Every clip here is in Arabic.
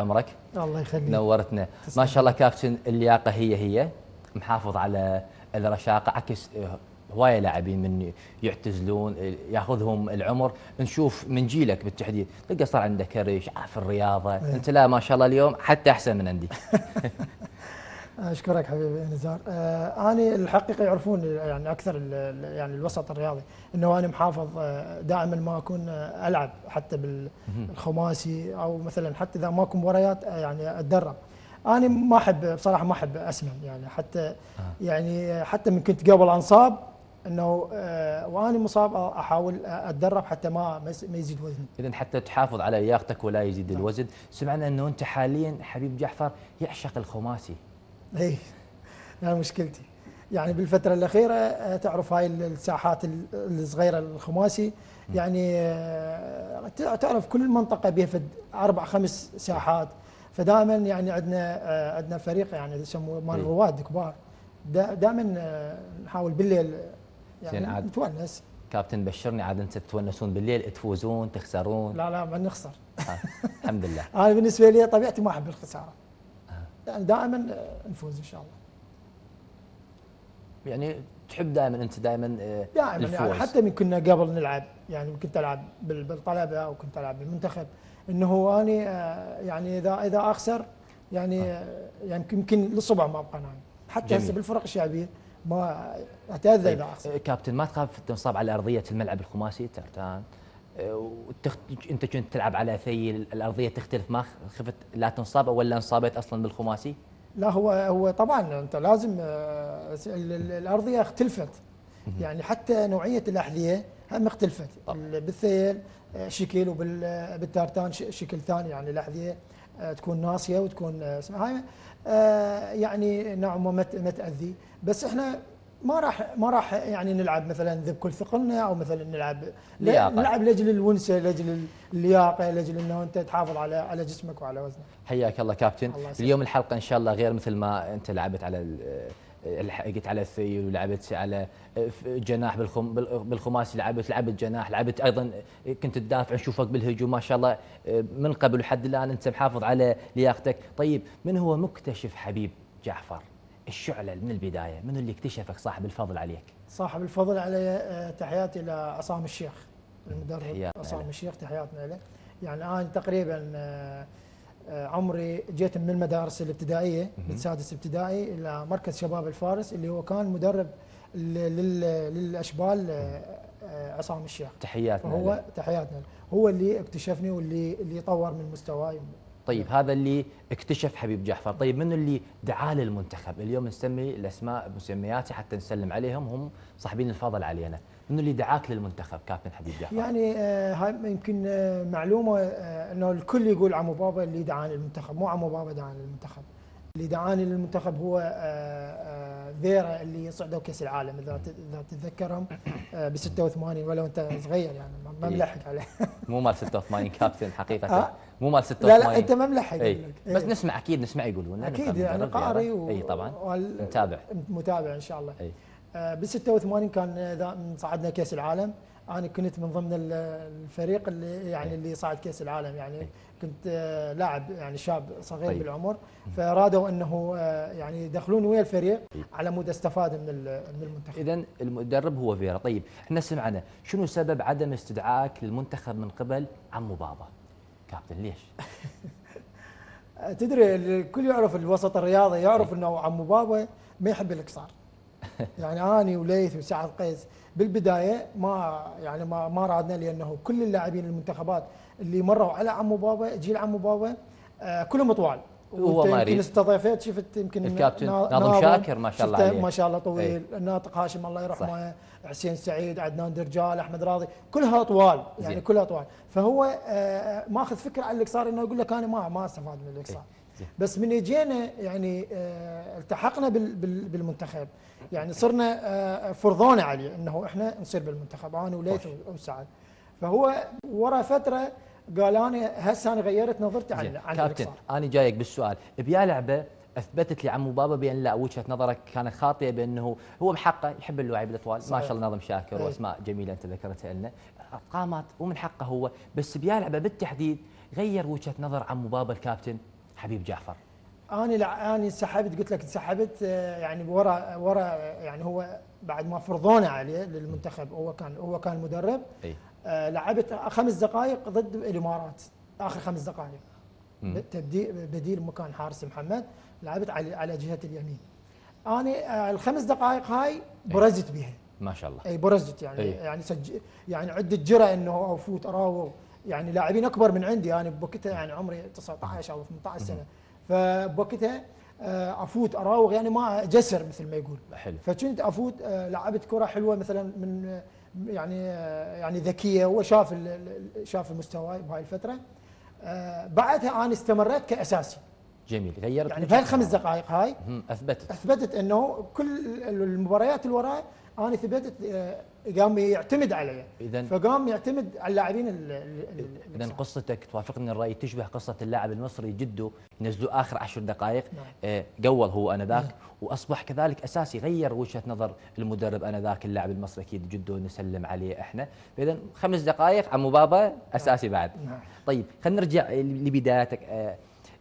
عمرك؟ الله يخليك. نورتنا. ما شاء الله كابتن اللياقة هي هي محافظ على الرشاقه عكس هواية لاعبين من يعتزلون ياخذهم العمر. نشوف من جيلك بالتحديد تلقى صار عندك ريش في الرياضة. إيه. أنت لا ما شاء الله اليوم حتى أحسن من عندي. أشكرك حبيبي نزار. آه أنا الحقيقة يعرفون يعني أكثر يعني الوسط الرياضي إنه أنا محافظ آه دائما ما أكون آه ألعب حتى بالخماسي أو مثلا حتى إذا ماكو مباريات يعني أتدرب. أنا ما أحب بصراحة ما أحب اسمن يعني حتى يعني حتى من كنت قبل أنصاب إنه وأنا مصاب أحاول أتدرب حتى ما ما يزيد وزني. اذا حتى تحافظ على لياقتك ولا يزيد نعم. الوزن. سمعنا إنه أنت حاليا حبيب جعفر يعشق الخماسي. اي مشكلتي. يعني بالفترة الأخيرة آه، تعرف هاي الساحات ال- الصغيرة الخماسي يعني آه، تع- تعرف كل منطقة بها أربع خمس ساحات. فدائما يعني عندنا آه، عندنا فريق يعني يسموه مال إي. رواد كبار. دائما نحاول بالليل يعني. نتونس. كابتن بشرني عاد انت تتونسون بالليل تفوزون تخسرون. لا لا ما نخسر. الحمد لله. أنا بالنسبة لي طبيعتي ما أحب الخسارة. يعني دائما آه، نفوز إن شاء الله. يعني تحب دائما أنت دائما آه، دائما يعني. حتى من كنا قبل نلعب يعني كنت العب بال- بالطلبة أو كنت العب بالمنتخب. إنه أني آه، يعني إذا إذا أخسر يعني آه، يعني يمكن للصبح ما أبقى نايم. حتى. هسه بالفرق الشعبيه ما أتأذى طيب إذا أخسر. كابتن ما تخاف تنصاب على أرضية الملعب الخماسي؟ ترتان. وتخت... انت كنت تلعب على ثيل الأرضية تختلف ما خفت لا تنصاب ولا انصابت أصلا بالخماسي؟ لا هو هو طبعا أنت لازم آه، ال- ال- الأرضية اختلفت. يعني حتى نوعية الأحذية هم اختلفت. بالثيل آه، شكل وبالتارتان شكل ثاني. يعني الأحذية آه، تكون ناصية وتكون آه، اسمها هاي آه، يعني نوعا ما ما تاذي بس إحنا ما راح ما راح يعني نلعب مثلا ذب كل ثقلنا أو مثلا نلعب لياقة. نلعب لاجل الونسة لاجل اللياقة لاجل إنه أنت تحافظ على على جسمك وعلى وزنك. حياك الله كابتن. الله. اليوم الحلقة إن شاء الله غير مثل ما أنت لعبت على قلت على الثيل ولعبت على جناح بالخم بال- بالخماسي لعبت لعبت جناح لعبت أيضا كنت تدافع نشوفك بالهجوم. ما شاء الله من قبل لحد الآن أنت محافظ على لياقتك. طيب من هو مكتشف حبيب جعفر؟ الشعلة من البداية من اللي اكتشفك صاحب الفضل عليك صاحب الفضل علي آه، تحياتي لعصام الشيخ المدرب عصام. الشيخ تحياتنا له يعني أنا تقريبا آه، آه، عمري جيت من المدارس الابتدائية من سادس ابتدائي إلى مركز شباب الفارس اللي هو كان مدرب لل- لل- للأشبال عصام الشيخ تحياتنا له. تحياتنا. هو اللي اكتشفني واللي اللي طور من مستواي طيب هذا اللي اكتشف حبيب جعفر. طيب من اللي دعاه للمنتخب؟ اليوم نسمي الأسماء بمسمياتي حتى نسلم عليهم هم صاحبين الفضل علينا. من اللي دعاك للمنتخب كابتن حبيب جعفر؟ يعني آه، هاي يمكن آه، معلومة آه، إنه الكل يقول عمو بابا اللي دعاني للمنتخب مو عمو بابا دعاني للمنتخب. اللي دعاني للمنتخب هو آه، آه، فيرا اللي صعدوا كأس العالم إذا إذا تتذكرهم ب 86 ولو أنت صغير يعني ما- إيه. ملحق عليه. مو مال 86 كابتن حقيقة. آه. مو مال 86 لا لا أنت ما ملحق اي لك. بس إيه. نسمع أكيد نسمع يقولون. أكيد يعني قاري و... اي طبعا. نتابع. متابع. إن شاء الله. اي ب 86 كان ذا- من صعدنا كأس العالم. أنا كنت من ضمن ال- الفريق اللي يعني اللي صعد كأس العالم يعني. كنت آه، لاعب يعني شاب صغير طيب. بالعمر فارادوا انه آه، يعني يدخلوني ويا الفريق طيب. على مود استفاد من من المنتخب. اذا المدرب هو فيرا طيب إحنا سمعنا شنو سبب عدم استدعائك للمنتخب من قبل عمو بابا كابتن ليش؟ تدري الكل يعرف الوسط الرياضي يعرف إنه عمو بابا ما يحب الإقصار. يعني آني وليث وسعد قيس بالبداية ما يعني ما ما رادنا لأنه كل اللاعبين المنتخبات اللي مروا على عمو بابا جيل عمو بابا آه كلهم طوال. هو وأنت ما يمكن. استضيفت شفت يمكن الكابتن نا- ناظم شاكر ما شاء الله عليه. ما شاء الله طويل. الناطق هاشم الله يرحمه. حسين سعيد عدنان درجال أحمد راضي كلها طوال. يعني زين. كلها طوال. فهو آه ماخذ فكرة عن الاقصار إنه يقول لك أنا ما ما استفاد من الاقصار زين. بس من اجينا يعني آه، التحقنا بال- بال- بالمنتخب. يعني صرنا آه، فرضونا عليه إنه إحنا نصير بالمنتخب. أنا وليث. وسعد. فهو ورا فترة قال أنا هسه أنا غيرت نظرتي عن عن كابتن أنا جايك بالسؤال. بيا لعبة أثبتت لي عمو بابا بأن لا وجهة نظرك كانت خاطئة بأنه هو بحقه يحب اللاعب الإطوال. ما. شاء الله ناظم شاكر إيه. وأسماء جميلة أنت ذكرتها لنا. أرقامات ومن حقه هو بس بيا لعبة بالتحديد غير وجهة نظر عمو بابا الكابتن حبيب جعفر. أنا لا أنا انسحبت قلت لك انسحبت آه، يعني ورا ورا يعني هو بعد ما فرضونا عليه للمنتخب هو كان هو كان مدرب. إي. آه، لعبت خمس دقائق ضد الإمارات آخر خمس دقائق. تبديل بديل مكان حارس محمد لعبت على على جهة اليمين. أنا آه، الخمس دقائق هاي برزت بها ما شاء الله. إي برزت يعني. أي. يعني سج يعني عدة جرأة إنه افوت أراوغ. يعني لاعبين أكبر من عندي. أنا بوقتها يعني عمري 19 أو 18 سنة. فبوقتها آه، افوت أراوغ يعني ما جسر مثل ما يقول. حلو. فكنت افوت آه، لعبت كرة حلوة مثلا من آه، يعني آه، يعني ذكية هو شاف شاف المستوى بهاي الفترة. آه، بعدها أنا استمريت كأساسي. جميل. غيرت يعني بهاي الخمس. دقائق هاي. أثبتت. أثبتت إنه كل المباريات اللي وراي أنا ثبتت آه، قام يعتمد علي اذا فقام يعتمد على اللاعبين ال- ال- ال- اذا قصتك توافقني الرأي تشبه قصة اللاعب المصري جده ينزلوا آخر عشر دقائق. نعم. آه، قول هو انذاك وأصبح كذلك أساسي غير وجهة نظر المدرب انذاك اللاعب المصري. أكيد جده نسلم عليه إحنا. فاذا خمس دقائق عمو بابا أساسي بعد. نعم. طيب خلينا نرجع لبدايتك آه،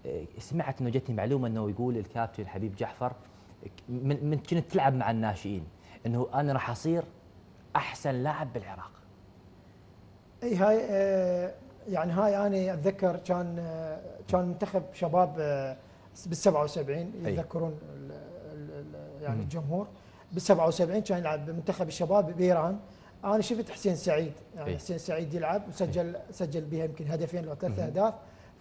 آه، سمعت إنه جتني معلومة إنه يقول الكابتن حبيب جعفر من من كنت تلعب مع الناشئين إنه أنا راح أصير أحسن لاعب بالعراق. أي هاي آه، يعني هاي أنا أتذكر كان آه، كان منتخب شباب آه، بال 77 أي. يتذكرون يعني الجمهور. بال 77 كان يلعب منتخب الشباب بإيران. أنا شفت حسين سعيد يعني أي. حسين سعيد يلعب وسجل سجل بها يمكن هدفين أو ثلاث أهداف.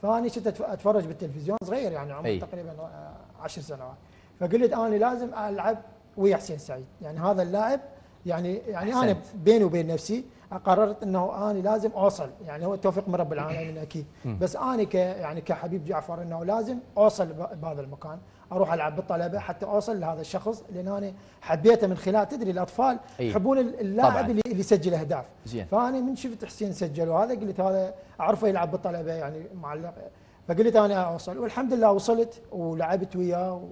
فأني كنت أتفرج بالتلفزيون صغير يعني عمري. تقريبا آه، عشر سنوات. فقلت أنا لازم ألعب ويا حسين سعيد. يعني هذا اللاعب يعني يعني أنا أحسنت. بيني وبين نفسي قررت إنه أنا لازم أوصل يعني هو التوفيق من رب العالمين أكيد بس أنا ك يعني كحبيب جعفر إنه لازم أوصل بهذا المكان أروح ألعب بالطلبة حتى أوصل لهذا الشخص لأن أنا حبيته من خلال تدري الأطفال. يحبون ال- اللاعب طبعاً. اللي اللي يسجل أهداف زين. فأنا من شفت حسين سجل وهذا قلت هذا أعرفه يلعب بالطلبة يعني معلق فقلت أنا أوصل والحمد لله وصلت ولعبت وياه.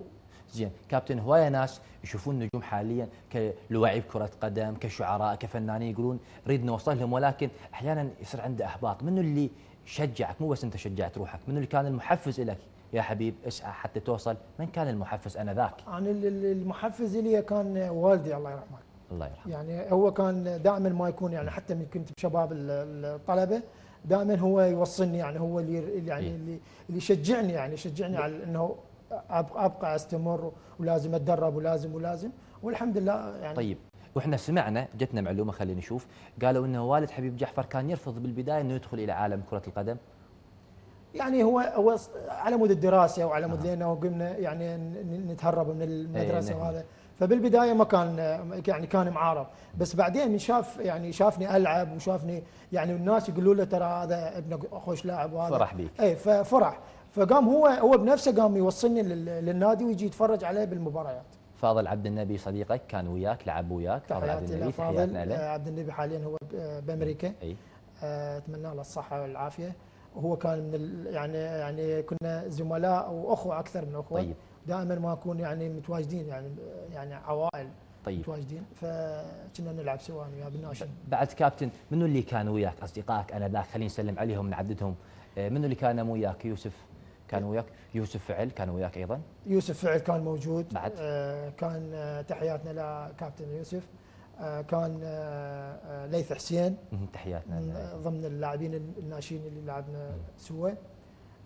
زين. كابتن هواية ناس يشوفون النجوم حاليا كلواعيب كرة قدم كشعراء كفنانين يقولون نريد نوصل لهم. ولكن أحيانا يصير عنده أحباط. منو اللي شجعك؟ مو بس أنت شجعت روحك. منو اللي كان المحفز لك يا حبيب اسعى حتى توصل. من كان المحفز أنا ال- ال- المحفز لي كان والدي الله يرحمه. الله يرحمه. يعني هو كان دائما ما يكون يعني حتى من كنت بشباب ال- الطلبة دائما هو يوصلني يعني هو اللي يعني إيه. اللي اللي يشجعني يعني يشجعني على إنه ابقى أبقى أستمر ولازم أتدرب ولازم ولازم والحمد لله يعني. طيب وإحنا سمعنا جتنا معلومة خلينا نشوف قالوا إنه والد حبيب جعفر كان يرفض بالبداية إنه يدخل إلى عالم كرة القدم. يعني هو هو على مود الدراسة وعلى مود لأنه قمنا يعني نتهرب من المدرسة نعم. وهذا. فبالبداية ما كان يعني كان معارض. بس بعدين من شاف يعني شافني ألعب وشافني يعني الناس يقولوا له ترى هذا ابنك خوش لاعب وهذا. فرح بيك. اي ففرح فقام هو هو بنفسه قام يوصلني لل- للنادي ويجي يتفرج عليه بالمباريات. فاضل عبد النبي صديقك كان وياك لعب وياك فاضل عبد النبي فاضل تحياتنا له. آه، عبد النبي حاليا هو بأمريكا. إي. آه، أتمنى له الصحة والعافية. وهو كان من يعني يعني كنا زملاء واخوه أكثر من أخوة. طيب. دائما ما نكون يعني متواجدين يعني يعني عوائل طيب. متواجدين. فكنا نلعب سوا أنا وياه بالناشئين بعد كابتن منو اللي كان وياك أصدقائك؟ أنا ذاك خلينا نسلم عليهم نعددهم. آه، منو اللي كان وياك؟ يوسف. كان وياك يوسف فعل كان وياك أيضا. يوسف فعل كان موجود. بعد؟ آه، كان آه، تحياتنا لكابتن يوسف. آه، كان آه، آه، ليث حسين. تحياتنا. ضمن اللاعبين الناشئين اللي لعبنا سوا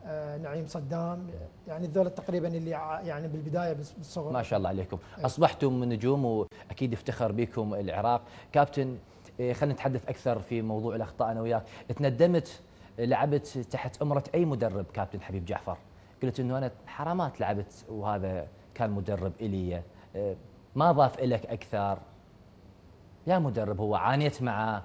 آه، نعيم صدام. يعني ذول تقريبا اللي يعني بالبداية بالصغر. ما شاء الله عليكم. أصبحتم من نجوم وأكيد افتخر بكم العراق. كابتن خلينا نتحدث أكثر في موضوع الأخطاء أنا وياك. تندمت لعبت تحت أمرة أي مدرب كابتن حبيب جعفر. قلت إنه أنا حرامات لعبت وهذا كان مدرب إلي. آه، ما ضاف لك أكثر. يا مدرب هو عانيت معه.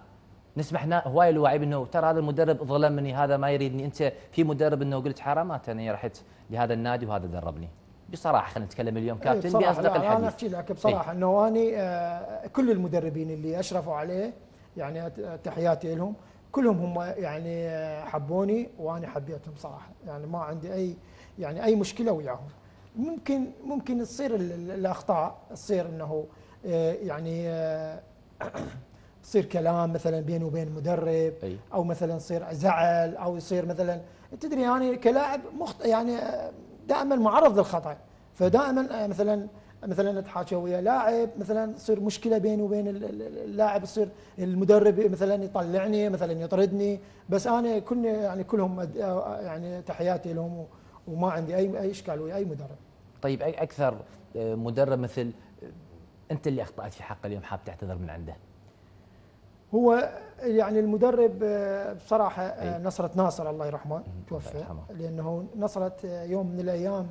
نسمع هنا هواي الواعيب إنه ترى هذا المدرب ظلمني هذا ما يريدني. أنت في مدرب إنه قلت حرامات أنا رحت لهذا النادي وهذا دربني. بصراحة خلينا نتكلم اليوم إيه، كابتن بأصدق لا، أنا الحديث. أحكي لك بصراحة إنه اني آه، كل المدربين اللي أشرفوا عليه يعني تحياتي لهم. كلهم هم يعني آه، حبوني وأنا حبيتهم صراحة. يعني ما عندي أي يعني أي مشكلة وياهم. ممكن ممكن تصير ال- ال- الأخطاء تصير إنه آه، يعني آه، تصير كلام مثلا بيني وبين المدرب أي. أو مثلا يصير زعل أو يصير مثلا تدري يعني كلاعب مخط يعني آه، دائما معرض للخطأ. فدائما آه، مثلا مثلا اتحاشى ويا لاعب مثلا تصير مشكلة بيني وبين ال- ال- اللاعب يصير المدرب مثلا يطلعني مثلا يطردني. بس أنا كل يعني كلهم يعني تحياتي لهم وما عندي اي أي إشكال ويا أي مدرب. طيب أي- أكثر آه، مدرب مثل آه، أنت اللي أخطأت في حقه اليوم حاب تعتذر من عنده؟ هو يعني المدرب آه، بصراحة أي. نصرة ناصر الله يرحمه توفى. لأنه نصرة يوم من الأيام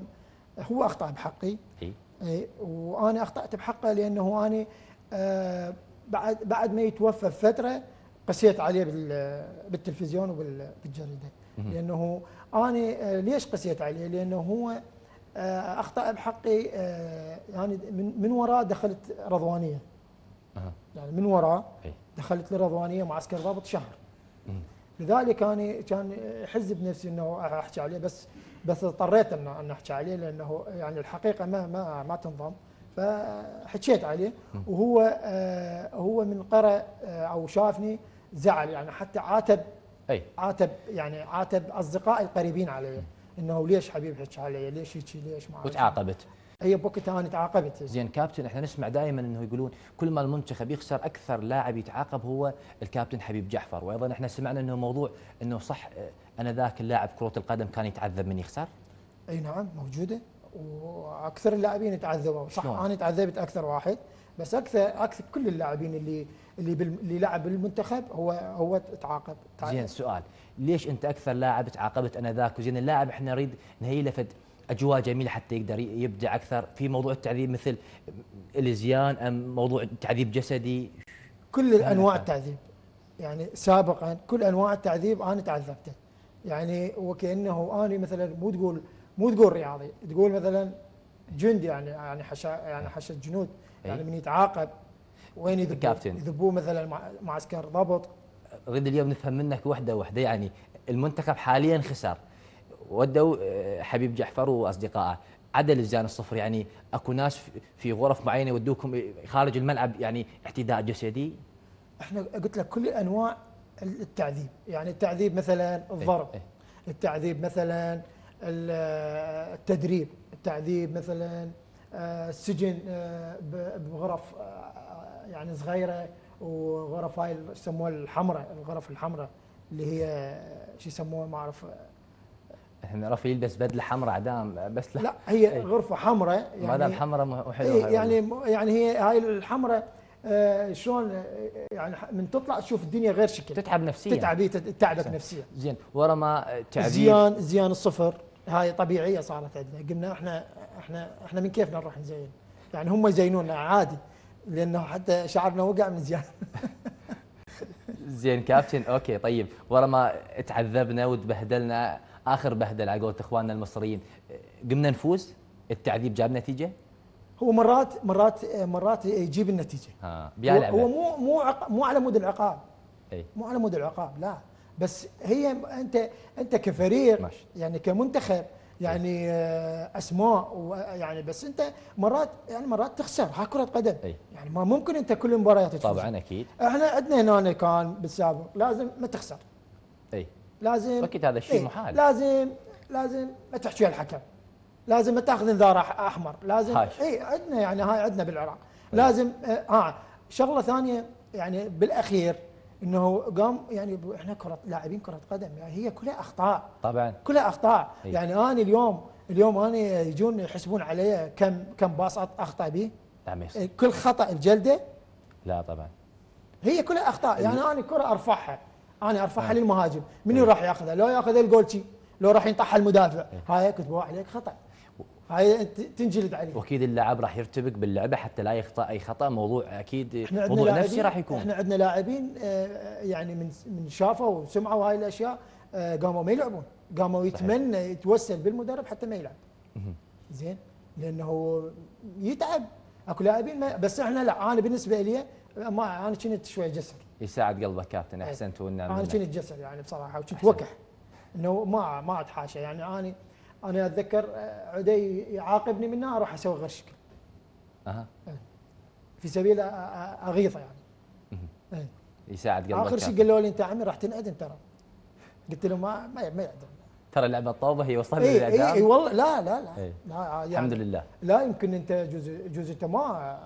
هو أخطأ بحقي. أي. اي وأنا أخطأت بحقه لأنه أنا آه، بعد بعد ما يتوفى بفترة قسيت عليه بال- بالتلفزيون وبالجريده. لأنه أنا آه، ليش قسيت عليه؟ لأنه هو آه، أخطأ بحقي آه، يعني من من وراه دخلت رضوانية. يعني من وراه دخلت لرضوانية معسكر ضابط شهر. لذلك أنا كان يحز بنفسي إنه أحكي عليه بس بس اضطريت ان أن أحكي عليه لأنه يعني الحقيقة ما ما ما تنضم. فحكيت عليه وهو آه هو من قرأ آه أو شافني زعل يعني حتى عاتب أي. عاتب يعني عاتب أصدقائي القريبين علي. إنه ليش حبيب حكي علي؟ ليش هيك؟ ليش ما. وتعاقبت. هي بوقتها أنا تعاقبت. زين كابتن إحنا نسمع دائما إنه يقولون كل ما المنتخب يخسر أكثر لاعب يتعاقب هو الكابتن حبيب جعفر. وأيضا إحنا سمعنا إنه موضوع إنه صح أنا ذاك اللاعب كرة القدم كان يتعذب من يخسر؟ أي نعم موجودة. وأكثر اللاعبين تعذبوا صح شلون؟ أنا تعذبت أكثر واحد بس أكثر أكثر كل اللاعبين اللي اللي بال- اللي لعب بالمنتخب هو هو تعاقب. زين سؤال. ليش أنت أكثر لاعب تعاقبت أنا ذاك وزين اللاعب إحنا نريد نهيئ له أجواء جميلة حتى يقدر يبدع أكثر. في موضوع التعذيب مثل الإزيان أم موضوع تعذيب جسدي؟ كل أنواع التعذيب. يعني سابقا كل أنواع التعذيب أنا تعذبته. يعني وكأنه أنا مثلا مو تقول مو تقول رياضي تقول مثلا جندي يعني يعني حشا يعني حشا الجنود يعني أي. من يتعاقب وين يذبوه. يذبوه مثلا مع- معسكر ضبط نريد اليوم نفهم منك وحدة وحدة يعني المنتخب حاليا خسر ودوا آه، حبيب جعفر وأصدقائه عدل الزان الصفر يعني أكو ناس في- في غرف معينة يودوكم خارج الملعب يعني اعتداء جسدي إحنا قلت لك كل انواع التعذيب. يعني التعذيب مثلا الضرب. إيه. التعذيب مثلا ال- التدريب. التعذيب مثلا آه، السجن آه، بغرف آه، يعني صغيرة وغرف هاي يسموها الحمراء الغرف الحمراء اللي هي شو يسموها؟ ما أعرف. إحنا نعرف يلبس بدله حمراء عدام بس لا. لا هي إيه. غرفة حمراء ما دام حمراء مو حلوة إيه هاي يعني يعني هي هاي الحمراء شلون آه، يعني من تطلع تشوف الدنيا غير شكل. تتعب نفسيا. تتعب هي تعبك. نفسيا. زين. ورا ما تعذيب زيان زيان الصفر. هاي طبيعية صارت عندنا. قلنا إحنا إحنا إحنا من كيفنا نروح نزين؟ يعني هم يزينونا عادي لأنه حتى شعرنا وقع من زيان. زين كابتن. okay طيب. ورا ما تعذبنا وتبهدلنا آخر بهدل على قولة إخواننا المصريين. قمنا نفوز؟ التعذيب جاب نتيجة؟ هو مرات مرات مرات يجيب النتيجة. ها هو, هو مو مو عق- مو على مود العقاب. اي مو على مود العقاب لا. بس هي انت أنت كفريق ماشي. يعني كمنتخب يعني آه، أسماء ويعني بس أنت مرات يعني مرات تخسر ها كرة قدم. أي. يعني ما ممكن أنت كل المباريات تفوز. طبعا أكيد. إحنا عندنا هنا كان بالسابق لازم ما تخسر. اي لازم أكيد هذا الشيء إيه، محال. لازم لازم ما تحكي الحكم. لازم تاخذ انذار احمر. لازم. إي عندنا يعني هاي عندنا بالعراق. لازم آه، شغلة ثانية يعني بالأخير إنه قام يعني إحنا كرة لاعبين كرة قدم يعني هي كلها أخطاء. طبعا. كلها أخطاء. إي. يعني أنا اليوم اليوم أنا يجون يحسبون علي كم كم باص أخطأ به نعم كل خطأ الجلده لا طبعا. هي كلها أخطاء. يعني أنا كرة أرفعها. أنا أرفعها آه. للمهاجم. من راح ياخذها؟ لو ياخذ الجولتشي لو راح ينطحها المدافع. هاي كتبوا عليك خطأ. تنجلد عليه وأكيد اللاعب راح يرتبك باللعبة حتى لا يخطأ أي خطأ. موضوع أكيد موضوع نفسي راح يكون. إحنا عندنا لاعبين آه، يعني من من شافوا وسمعوا هاي الأشياء آه، قاموا ما يلعبون. قاموا يتمنى يتوسل بالمدرب حتى ما يلعب. زين؟ لأنه يتعب. أكو لاعبين ما بس إحنا لا أنا بالنسبة لي ما أنا كنت شوي جسر يساعد قلبك كابتن أحسنت والنعم أنا. كنت جسر يعني بصراحة وكنت وكح إنه ما ما أتحاشى. يعني أنا أنا أتذكر آه، عدي يعاقبني منها أروح أسوي غير شكل. أها. في سبيل أ- أ- أغيظه يعني. إيه. يساعد قلبك آخر شيء كابتن. قالوا لي أنت عمي راح تنعدم ترى. قلت له ما ما ما يعدم ترى اللعبة الطوبة هي وصلنا اي اي للإعدام؟ اي والله لا لا لا, إيه. لا يعني الحمد لله. لا يمكن أنت جزء جزء أنت ما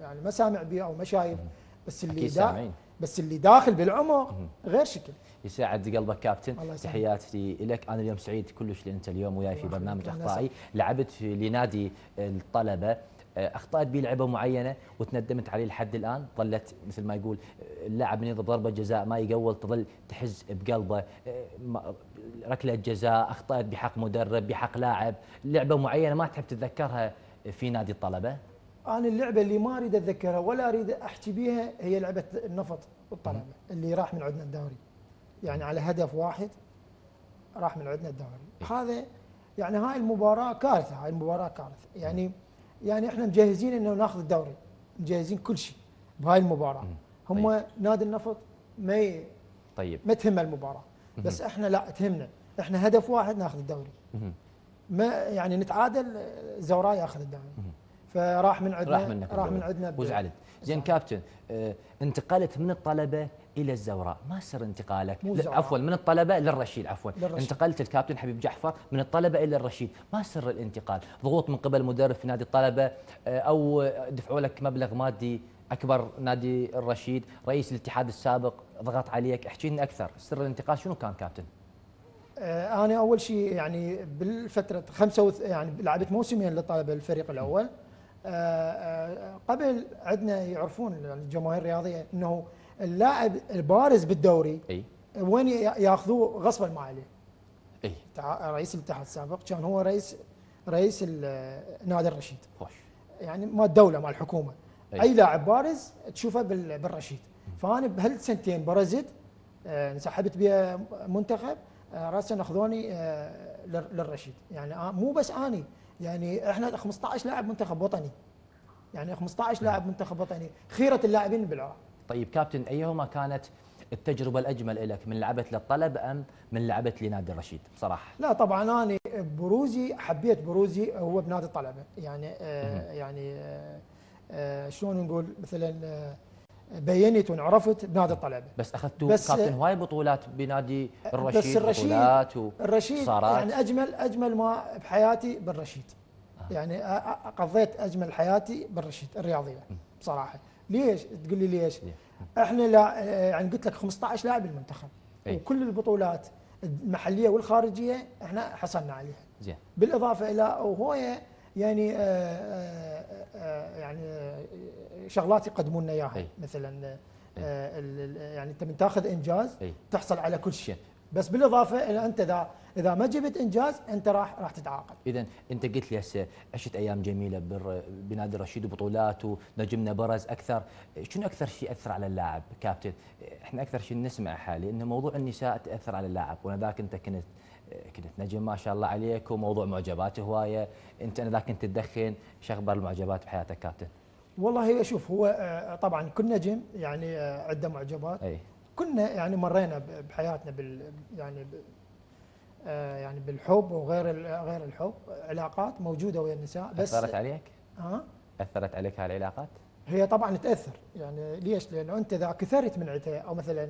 يعني ما سامع به أو ما شايف. بس اللي أكيد دا سامعين. بس اللي داخل بالعمق غير شكل. يساعد قلبك كابتن. تحياتي لك أنا اليوم سعيد كلش لأن انت اليوم وياي في برنامج أخطائي. لعبت في لنادي الطلبة. آه، اخطات بي لعبة معينة وتندمت عليه لحد الآن؟ ظلت مثل ما يقول اللاعب من يضرب ضربه جزاء ما يقول تظل تحز بقلبه. آه، ركلة جزاء اخطات بحق مدرب بحق لاعب. لعبة معينة ما تحب تتذكرها في نادي الطلبة؟ أنا اللعبة اللي ما أريد أتذكرها ولا أريد أحكي بيها هي لعبة النفط والطلبه اللي راح من عندنا الدوري. يعني على هدف واحد راح من عندنا الدوري. هذا يعني هاي المباراة كارثة هاي المباراة كارثة. يعني يعني إحنا مجهزين إنه ناخذ الدوري مجهزين كل شيء بهاي المباراة. هم نادي النفط ما ي- طيب. ما تهم المباراة. بس إحنا لا تهمنا. إحنا هدف واحد ناخذ الدوري. ما يعني نتعادل زوراء ياخذ الدوري. فراح من عندنا راح منك راح. من عندنا وزعلت زين كابتن آه، انتقلت من الطلبة إلى الزوراء. ما سر انتقالك. عفوا من الطلبة للرشيد عفوا. انتقلت الكابتن حبيب جعفر من الطلبة إلى الرشيد. ما سر الانتقال؟ ضغوط من قبل مدرب في نادي الطلبة آه، أو دفعوا لك مبلغ مادي أكبر نادي الرشيد رئيس الاتحاد السابق ضغط عليك. احكي لنا أكثر. سر الانتقال شنو كان كابتن؟ آه، أنا أول شيء يعني بالفترة خمسة وث... يعني لعبت موسمين للطلبة الفريق الأول. قبل عندنا يعرفون الجماهير الرياضية إنه اللاعب البارز بالدوري إي. وين ياخذوه؟ غصبا ما عليه اي رئيس الاتحاد السابق كان هو رئيس رئيس نادي الرشيد. خوش. يعني ما الدولة مال الحكومة. أي. أي, لاعب بارز تشوفه بال- بالرشيد. فأنا بهالسنتين برزت آه، انسحبت بها منتخب آه، راسا أخذوني آه، لل- للرشيد. يعني آه، مو بس أني يعني إحنا 15 لاعب منتخب وطني. يعني 15 لاعب منتخب وطني. خيرة اللاعبين بالعراق. طيب كابتن أيهما كانت التجربة الأجمل لك من لعبت للطلب أم من لعبت لنادي الرشيد؟ بصراحة. لا طبعا أنا بروزي حبيت بروزي هو بنادي الطلبه يعني آه يعني آه آه شلون نقول؟ مثلا آه بينت وانعرفت بنادي الطلبة. بس أخذتوا بس- كابتن هواي بطولات بنادي الرشيد بس الرشيد بطولات و... الرشيد صارت. يعني أجمل أجمل ما بحياتي بالرشيد. يعني أ- أ- قضيت أجمل حياتي بالرشيد الرياضية بصراحه ليش؟ تقول لي ليش؟ إحنا لا يعني قلت لك 15 لاعب بالمنتخب أي. وكل البطولات المحلية والخارجية إحنا حصلنا عليها. زين. بالإضافة إلى وهو يعني آه، آه، آه، يعني آه، شغلات يقدمون لنا اياها. مثلا آه، يعني أنت من تاخذ إنجاز تحصل على كل شيء. بس بالإضافة إلى أنت إذا إذا ما جبت إنجاز أنت راح راح تتعاقب. اذا أنت قلت لي هسه عشت أيام جميلة. بنادي الرشيد وبطولات ونجمنا برز أكثر. شنو أكثر شيء اثر على اللاعب كابتن؟ إحنا أكثر شيء نسمع حالي إنه موضوع النساء تأثر على اللاعب وأنا ذاك أنت كنت كنت نجم ما شاء الله عليك وموضوع معجبات هواية. انت أنا ذاك كنت تدخن شخبر المعجبات بحياتك كابتن؟ والله هي شوف هو آه، طبعا كل نجم يعني آه، عنده معجبات. أي. كنا يعني مرينا بحياتنا بال يعني ب آه، يعني بالحب وغير غير الحب. علاقات موجودة ويا النساء بس أثرت عليك؟ ها؟ أثرت عليك هاي العلاقات؟ هي طبعا تأثر. يعني ليش؟ لأنه أنت إذا كثرت من عتها أو مثلا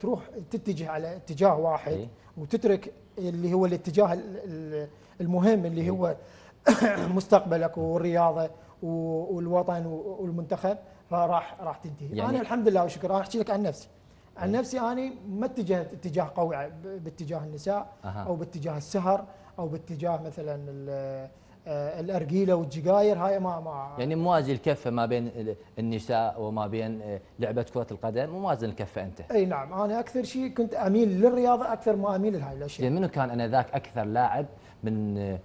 تروح تتجه على اتجاه واحد إي. وتترك اللي هو الاتجاه ال- ال- المهم اللي إي. هو مستقبلك والرياضه والوطن والمنتخب فراح راح تنتهي يعني- أنا الحمد لله وشكرا أنا أحكي لك عن نفسي عن نفسي أنا ما اتجهت اتجاه قوي باتجاه النساء أها. أو باتجاه السهر أو باتجاه مثلا آه، الأرجيلة والجقاير هاي ما ما يعني موازي الكفه ما بين ال- النساء وما بين آه، لعبة كرة القدم موازن الكفه أنت. أي نعم. أنا أكثر شيء كنت أميل للرياضة أكثر ما أميل لهاي الأشياء. زين منو كان أنا ذاك أكثر لاعب من آه،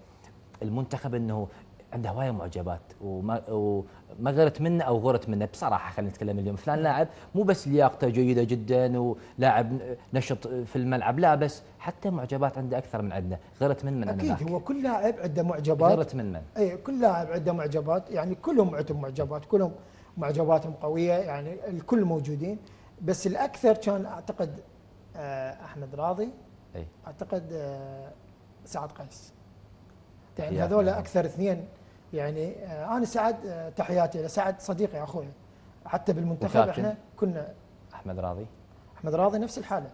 المنتخب إنه عنده هواية معجبات وما وما غرت منه أو غرت منه بصراحة خلينا نتكلم اليوم. فلان لاعب مو بس لياقته جيدة جدا ولاعب نشط في الملعب لا بس حتى معجبات عنده أكثر من عندنا. غرت من من أكيد هو كل لاعب عنده معجبات. غرت من من. اي كل لاعب عنده معجبات يعني كلهم عندهم معجبات كلهم معجباتهم قوية يعني الكل موجودين. بس الأكثر كان أعتقد آه، أحمد راضي اي أعتقد آه، سعد قيس. يعني هذول. أكثر اثنين يعني آه، أنا سعد آه، تحياتي لسعد صديقي أخوي حتى بالمنتخب؟ إحنا كنا أحمد راضي. أحمد راضي نفس الحالة.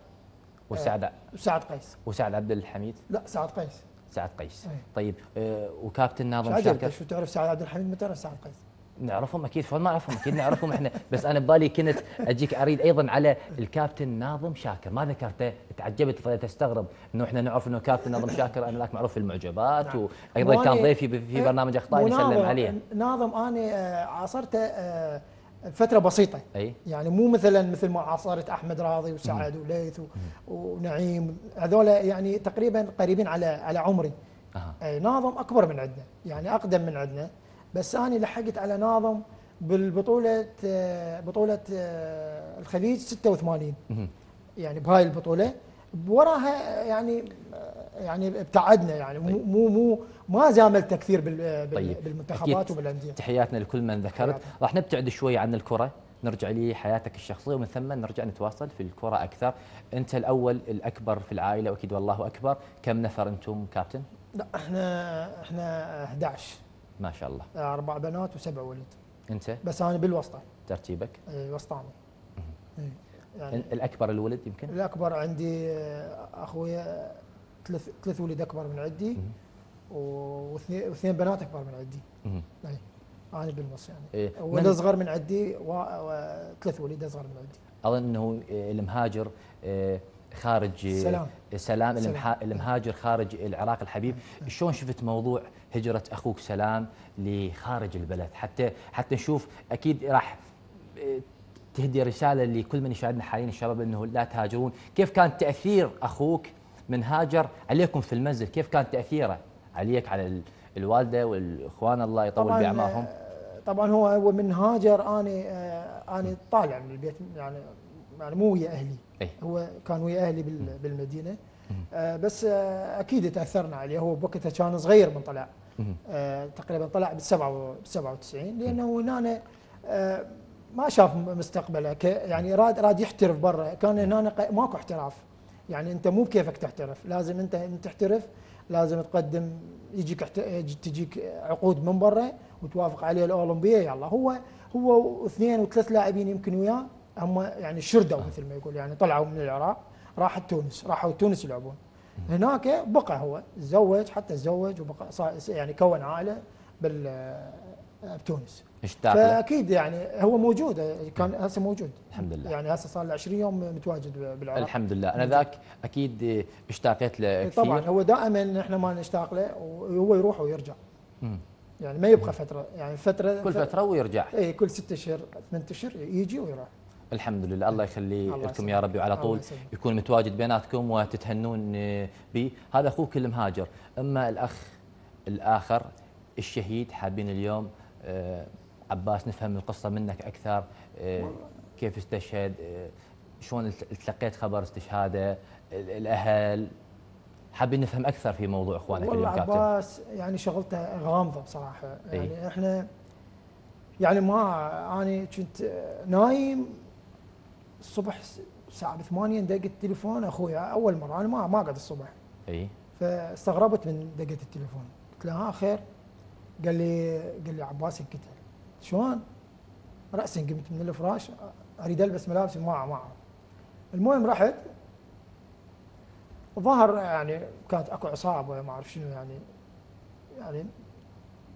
وسعد. وسعد قيس. وسعد عبد الحميد. لا سعد قيس. سعد قيس. أي. طيب آه، وكابتن ناظم شاكر شو تعرف سعد عبد الحميد؟ ما تعرف سعد قيس. نعرفهم أكيد شلون ما نعرفهم أكيد نعرفهم إحنا. بس أنا ببالي كنت أجيك أريد أيضا على الكابتن ناظم شاكر. ما ذكرته تعجبت فضلت استغرب إنه إحنا نعرف إنه كابتن ناظم شاكر. أنا لك معروف في المعجبات نعم. وأيضا كان ضيفي في إيه، برنامج اخطاء نسلم وناظم- عليه. ناظم أنا آه، عاصرته آه، فترة بسيطة. أي. يعني مو مثلا مثل ما عاصرت أحمد راضي وسعد وليث ونعيم. هذول يعني تقريبا قريبين على على عمري. أي ناظم أكبر من عندنا يعني أقدم من عندنا بس أنا لحقت على ناظم بالبطولة بطولة آه، الخليج 86 مهم. يعني بهاي البطولة. وراها يعني يعني ابتعدنا يعني. مو مو مو ما زاملت كثير طيب. بالمنتخبات. وبالأندية. تحياتنا لكل من ذكرت. راح نبتعد شوي عن الكرة. نرجع لحياتك الشخصية ومن ثم نرجع نتواصل في الكرة أكثر. أنت الأول الأكبر في العائلة وأكيد والله أكبر. كم نفر أنتم كابتن؟ لا إحنا إحنا 11 ما شاء الله. أربع بنات وسبع ولد. أنت؟ بس أنا بالوسطى ترتيبك؟ إي، وسطاني. إي. يعني ال- الأكبر الولد يمكن؟ الأكبر عندي آه، أخوي آه، ثلاث ثلاث ولد أكبر من عندي واثنين بنات أكبر من عندي. اي أنا بالنص يعني. إيه. ولد أصغر من عندي وثلاث ولد أصغر من عندي. أظن إنه آه، المهاجر آه، خارج آه، سلام. سلام سلام. المهاجر خارج العراق الحبيب. شلون شفت موضوع هجرة أخوك سلام لخارج البلد. حتى حتى نشوف أكيد راح آه، تهدي رسالة لكل من يشاهدنا حاليا الشباب انه لا تهاجرون. كيف كان تأثير أخوك من هاجر عليكم في المنزل كيف كان تأثيره عليك على ال- الوالدة والإخوان الله يطول باعمارهم آه، طبعا هو هو من هاجر أنا آه، أنا طالع من البيت يعني يعني مو ويا أهلي. إيه. هو كان ويا أهلي بال- بالمدينة. بس أكيد تأثرنا عليه. هو بوقتها كان صغير من طلع. تقريبا طلع بال 97 لأنه هنا آه، ما شاف مستقبله يعني راد راد يحترف برا. كان هنا ماكو احتراف. يعني أنت مو بكيفك تحترف. لازم أنت انت تحترف لازم تقدم يجيك تجيك عقود من برا وتوافق عليه الأولمبية. يلا هو هو واثنين وثلاث لاعبين يمكن وياه. هم يعني شردوا مثل ما يقول. يعني طلعوا من العراق راحوا تونس راحوا تونس يلعبون. هناك بقى هو تزوج حتى تزوج وبقى يعني كون عائلة بال بتونس. اشتاق فأكيد يعني هو موجود كان هسه موجود. الحمد لله. يعني هسه صار له 20 يوم متواجد بالعراق. الحمد لله. أنا ذاك أكيد اشتاقيت له كثير. طبعا هو دائما إحنا ما نشتاق له وهو يروح ويرجع. مم. يعني ما يبقى فترة. يعني فترة كل فترة ويرجع. اي كل ست اشهر ثمان اشهر يجي ويروح. الحمد لله الله يخلي الله لكم. يا ربي. وعلى طول. يكون متواجد بيناتكم وتتهنون به هذا أخوك المهاجر أما الأخ الآخر الشهيد حابين اليوم آه، عباس نفهم القصة منك أكثر آه، كيف استشهد آه، شلون تلقيت خبر استشهاده ال- الأهل. حابين نفهم أكثر في موضوع إخوانك والله اليوم كابتن عباس يعني شغلته غامضة بصراحة. يعني إحنا يعني ما أنا كنت نايم الصبح الساعة 8 دق التليفون أخوي أول مرة أنا ما ما اقعد الصبح. إي. فاستغربت من دقه التليفون. قلت له ها خير. قال لي قال لي عباس انقتل شلون؟ راسا قمت من الفراش أريد ألبس ملابسي ما ما. أعرف. المهم رحت. ظهر يعني كانت أكو عصابة ما أعرف شنو يعني يعني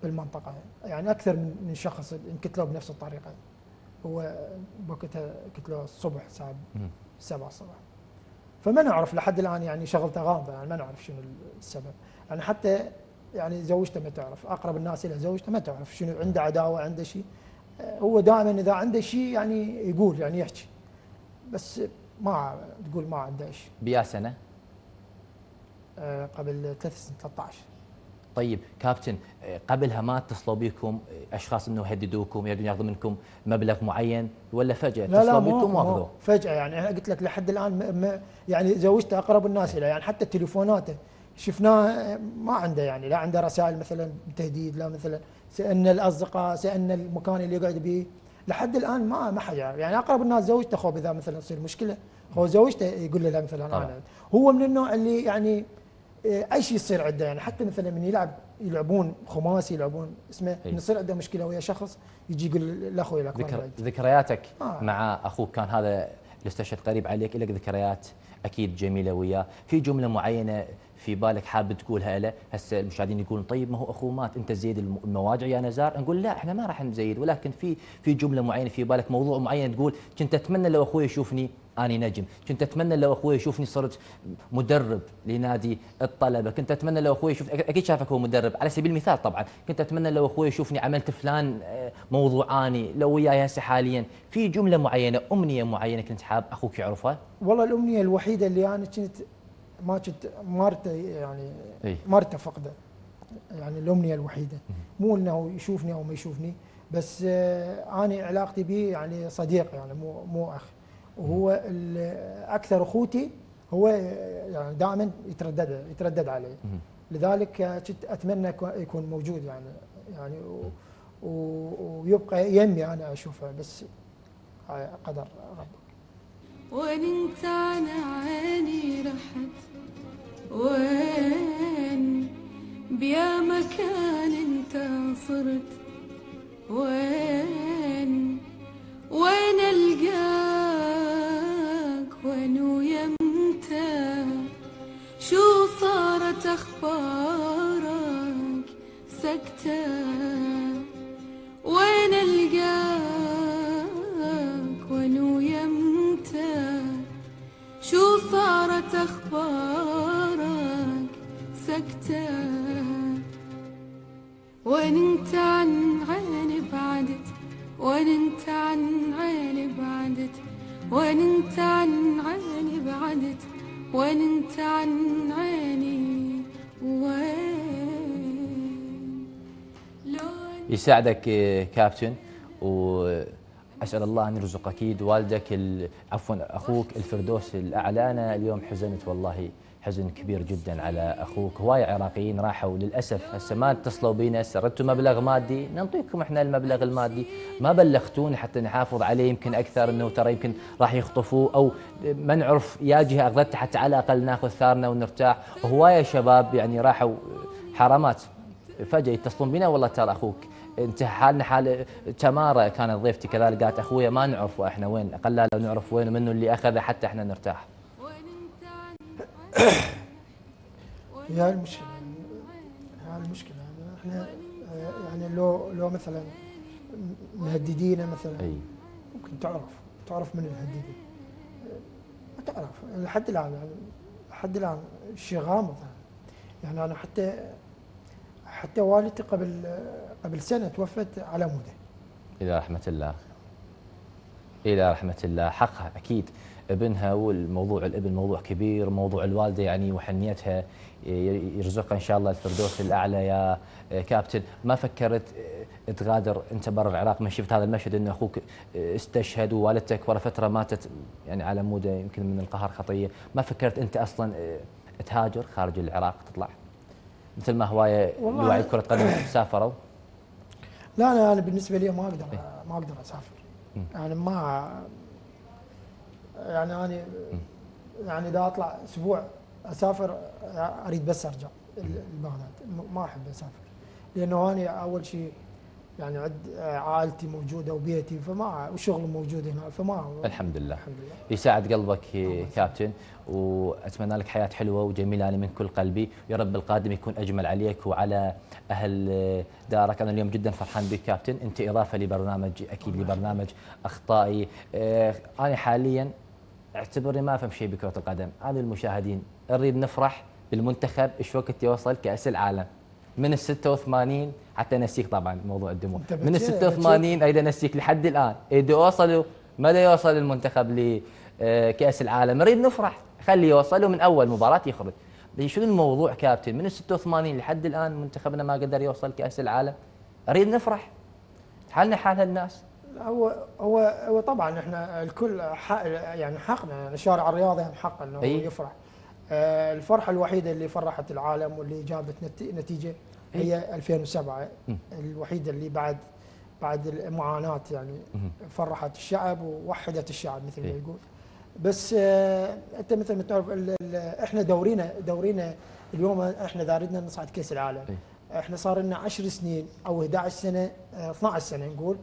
بالمنطقة. يعني أكثر من من شخص انقتلوا بنفس الطريقة. هو وقتها قتلوه الصبح الساعة مم. 7 الصبح فما نعرف لحد الآن يعني شغلته غامضة يعني ما نعرف شنو السبب. يعني حتى يعني زوجته ما تعرف أقرب الناس إلى زوجته ما تعرف شنو عنده عداوة عنده شيء. هو دائما إذا عنده شيء يعني يقول يعني يحكي. بس ما تقول ما عنده شيء. بيا سنة؟ آه، قبل ثلاث سنين 13 طيب كابتن قبلها ما اتصلوا بكم أشخاص إنه يهددوكم يريدون ياخذوا منكم مبلغ معين ولا فجأة لا لا اتصلوا بكم واخذوا فجأة يعني أنا قلت لك لحد الآن ما- يعني زوجته أقرب الناس إليه يعني حتى تليفوناته شفناه ما عنده يعني لا عنده رسائل مثلا تهديد لا مثلا سألنا الأصدقاء سألنا المكان اللي يقعد به لحد الآن ما ما حد يعرف يعني أقرب الناس زوجته خوف إذا مثلا تصير مشكلة هو زوجته يقول له لا مثلا. أنا هو من النوع اللي يعني أي شيء يصير عنده يعني حتى مثلا من يلعب يلعبون خماسي يلعبون اسمه. من يصير عنده مشكلة ويا شخص يجي يقول لأخوي الاكبر ذكر. ذكرياتك آه. مع أخوك كان هذا الاستشهاد قريب عليك لك ذكريات أكيد جميلة وياه في جملة معينة في بالك حاب تقولها له هسه المشاهدين يقولون طيب ما هو أخوه مات أنت تزيد المواجع يا نزار نقول لا إحنا ما راح نزيد ولكن في في جملة معينة في بالك موضوع معين تقول كنت أتمنى لو أخوي يشوفني أني نجم. كنت أتمنى لو أخوي يشوفني صرت مدرب لنادي الطلبة. كنت أتمنى لو أخوي يشوف أكيد شافك هو مدرب على سبيل المثال طبعا. كنت أتمنى لو أخوي يشوفني عملت فلان آه، موضوع أني لو وياي هسه حاليا. في جملة معينة أمنية معينة كنت حاب أخوك يعرفها؟ والله الأمنية الوحيدة اللي أنا كنت ما كنت مرته يعني إي. مرته فقده يعني الأمنية الوحيدة. مو إنه يشوفني أو ما يشوفني بس آه، أنا علاقتي به يعني صديق يعني مو مو أخ. وهو أكثر أخوتي هو يعني دائما يتردد يتردد علي. لذلك كنت أتمنى يكون- موجود يعني يعني ويبقى يمي أنا أشوفه بس قدر ربك وين انت عن عيني رحت وين بيا مكان انت صرت وين وين ألقاك وين ويمتى شو صارت أخبارك؟ سكتة وين ألقاك؟ وين ويمتى شو صارت أخبارك؟ سكتة وين أنت عن عيني بعدت وين أنت عن عيني بعدت. وين انت عن عيني بعدت؟ وين انت عن عيني؟ وين؟ يساعدك آه، كابتن وأسأل الله أن يرزق أكيد والدك ال- عفوا أخوك الفردوس الأعلى. أنا اليوم حزنت والله. حزن كبير جدا على أخوك. هواي عراقيين راحوا للأسف. هسه ما اتصلوا بينا سردتوا مبلغ مادي. نعطيكم إحنا المبلغ المادي. ما بلغتوني حتى نحافظ عليه يمكن أكثر إنه ترى يمكن راح يخطفوه أو ما نعرف يا جهه اخذته حتى على الأقل ناخذ ثارنا ونرتاح. وهوايه شباب يعني راحوا حرامات فجأة يتصلون بنا والله ترى أخوك أنت حالنا حال تمارا كانت ضيفتي كذلك. قالت أخويا ما نعرف إحنا وين أقل لو نعرف وين منه اللي أخذه حتى إحنا نرتاح. هي هاي المشكلة. يعني إحنا يعني لو لو مثلا مهددينا مثلا أي. ممكن تعرف تعرف من الهديدين ما تعرف. لحد الآن يعني لحد الآن الشيء غامض يعني. يعني أنا حتى حتى والدتي قبل قبل سنة توفت على مودة. إلى رحمة الله. إلى رحمة الله. حقها أكيد. ابنها والموضوع الابن موضوع كبير موضوع الوالدة يعني وحنيتها يرزقها إن شاء الله الفردوس الأعلى يا كابتن. ما فكرت تغادر أنت برا العراق؟ من شفت هذا المشهد انه أخوك استشهد ووالدتك ورا فترة ماتت يعني على مودة يمكن من القهر خطية. ما فكرت أنت أصلا تهاجر خارج العراق تطلع؟ مثل ما هواية لواعي كرة قدم سافروا؟ لا أنا أنا بالنسبة لي ما أقدر. ما أقدر أسافر. يعني ما يعني أنا يعني إذا أطلع أسبوع أسافر أريد بس أرجع لبغداد. ما أحب أسافر. لأنه أنا أول شيء يعني عد عائلتي موجودة وبيتي فما وشغل موجود هنا فما الحمد لله. الحمد لله. يساعد قلبك كابتن. وأتمنى لك حياة حلوة وجميلة. أنا من كل قلبي. ويا رب القادم يكون أجمل عليك وعلى أهل دارك. أنا اليوم جدا فرحان بك كابتن. أنت إضافة لبرنامج أكيد لبرنامج أخطائي. آه، أنا حاليا اعتبرني ما أفهم شيء بكرة القدم. هذا المشاهدين نريد نفرح بالمنتخب إيش وقت يوصل كأس العالم. من ال 86 حتى نسيك طبعا موضوع الدموع. من ال بتشي- 86 أيضا نسيك لحد الآن. إذا وصلوا مدى يوصل المنتخب لكاس العالم؟ نريد نفرح. خليه يوصلوا من أول مباراة يخرج. بس شنو الموضوع كابتن؟ من ال 86 لحد الآن منتخبنا ما قدر يوصل كأس العالم؟ نريد نفرح. حالنا حال هالناس هو هو هو طبعا إحنا الكل حق يعني حقنا يعني الشارع الرياضي هم حق إنه. أي. يفرح آه، الفرحة الوحيدة اللي فرحت العالم واللي جابت نت- نتيجة هي 2007 م. الوحيدة اللي بعد بعد المعاناة يعني. فرحت الشعب ووحدت الشعب مثل ما. يقول بس آه، أنت مثل ما تعرف إحنا دورينا دورينا اليوم إحنا داردنا نصعد كأس العالم. إحنا صار لنا 10 سنين أو 11 سنة آه، 12 سنة نقول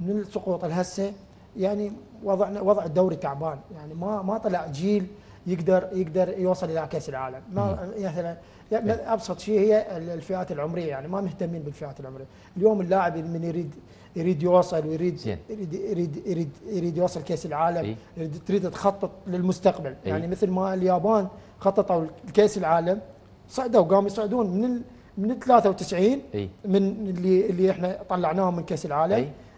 من السقوط الهسه يعني وضعنا وضع الدوري تعبان. يعني ما ما طلع جيل يقدر يقدر يوصل إلى كأس العالم. ما مثلا يعني أبسط شيء هي الفئات العمرية. يعني ما مهتمين بالفئات العمرية. اليوم اللاعب من يريد يريد يوصل ويريد زين. يريد يريد يريد, يريد يوصل كأس العالم. إي. يريد تريد تخطط للمستقبل. إي. يعني مثل ما اليابان خططوا لكأس العالم صعدوا قاموا يصعدون من من 93 اي من اللي اللي إحنا طلعناهم من كأس العالم.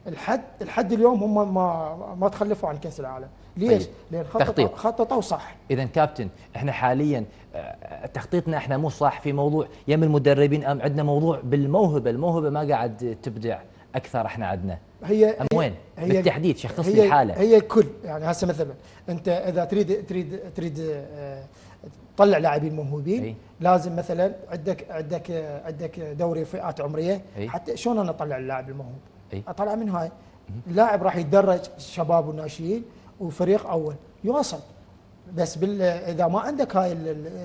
الحد الحد اليوم هم ما ما تخلفوا عن كأس العالم ليش؟ طيب. لأن خططوا. خططوا صح اذا كابتن إحنا حاليا آه، تخطيطنا إحنا مو صح في موضوع يم المدربين أم عندنا موضوع بالموهبة الموهبة ما قاعد تبدع أكثر إحنا عندنا هي أم وين بالتحديد شخص هي لي الحاله هي الكل يعني هسه مثلا أنت إذا تريد تريد تريد آه، تطلع لاعبين موهوبين أي. لازم مثلا عندك عندك آه، عندك دوري فئات عمرية أي. حتى شلون أنا أطلع اللاعب الموهوب؟ أي. أطلع من هاي اللاعب راح يتدرج شباب والناشئين وفريق أول يوصل بس بال إذا ما عندك هاي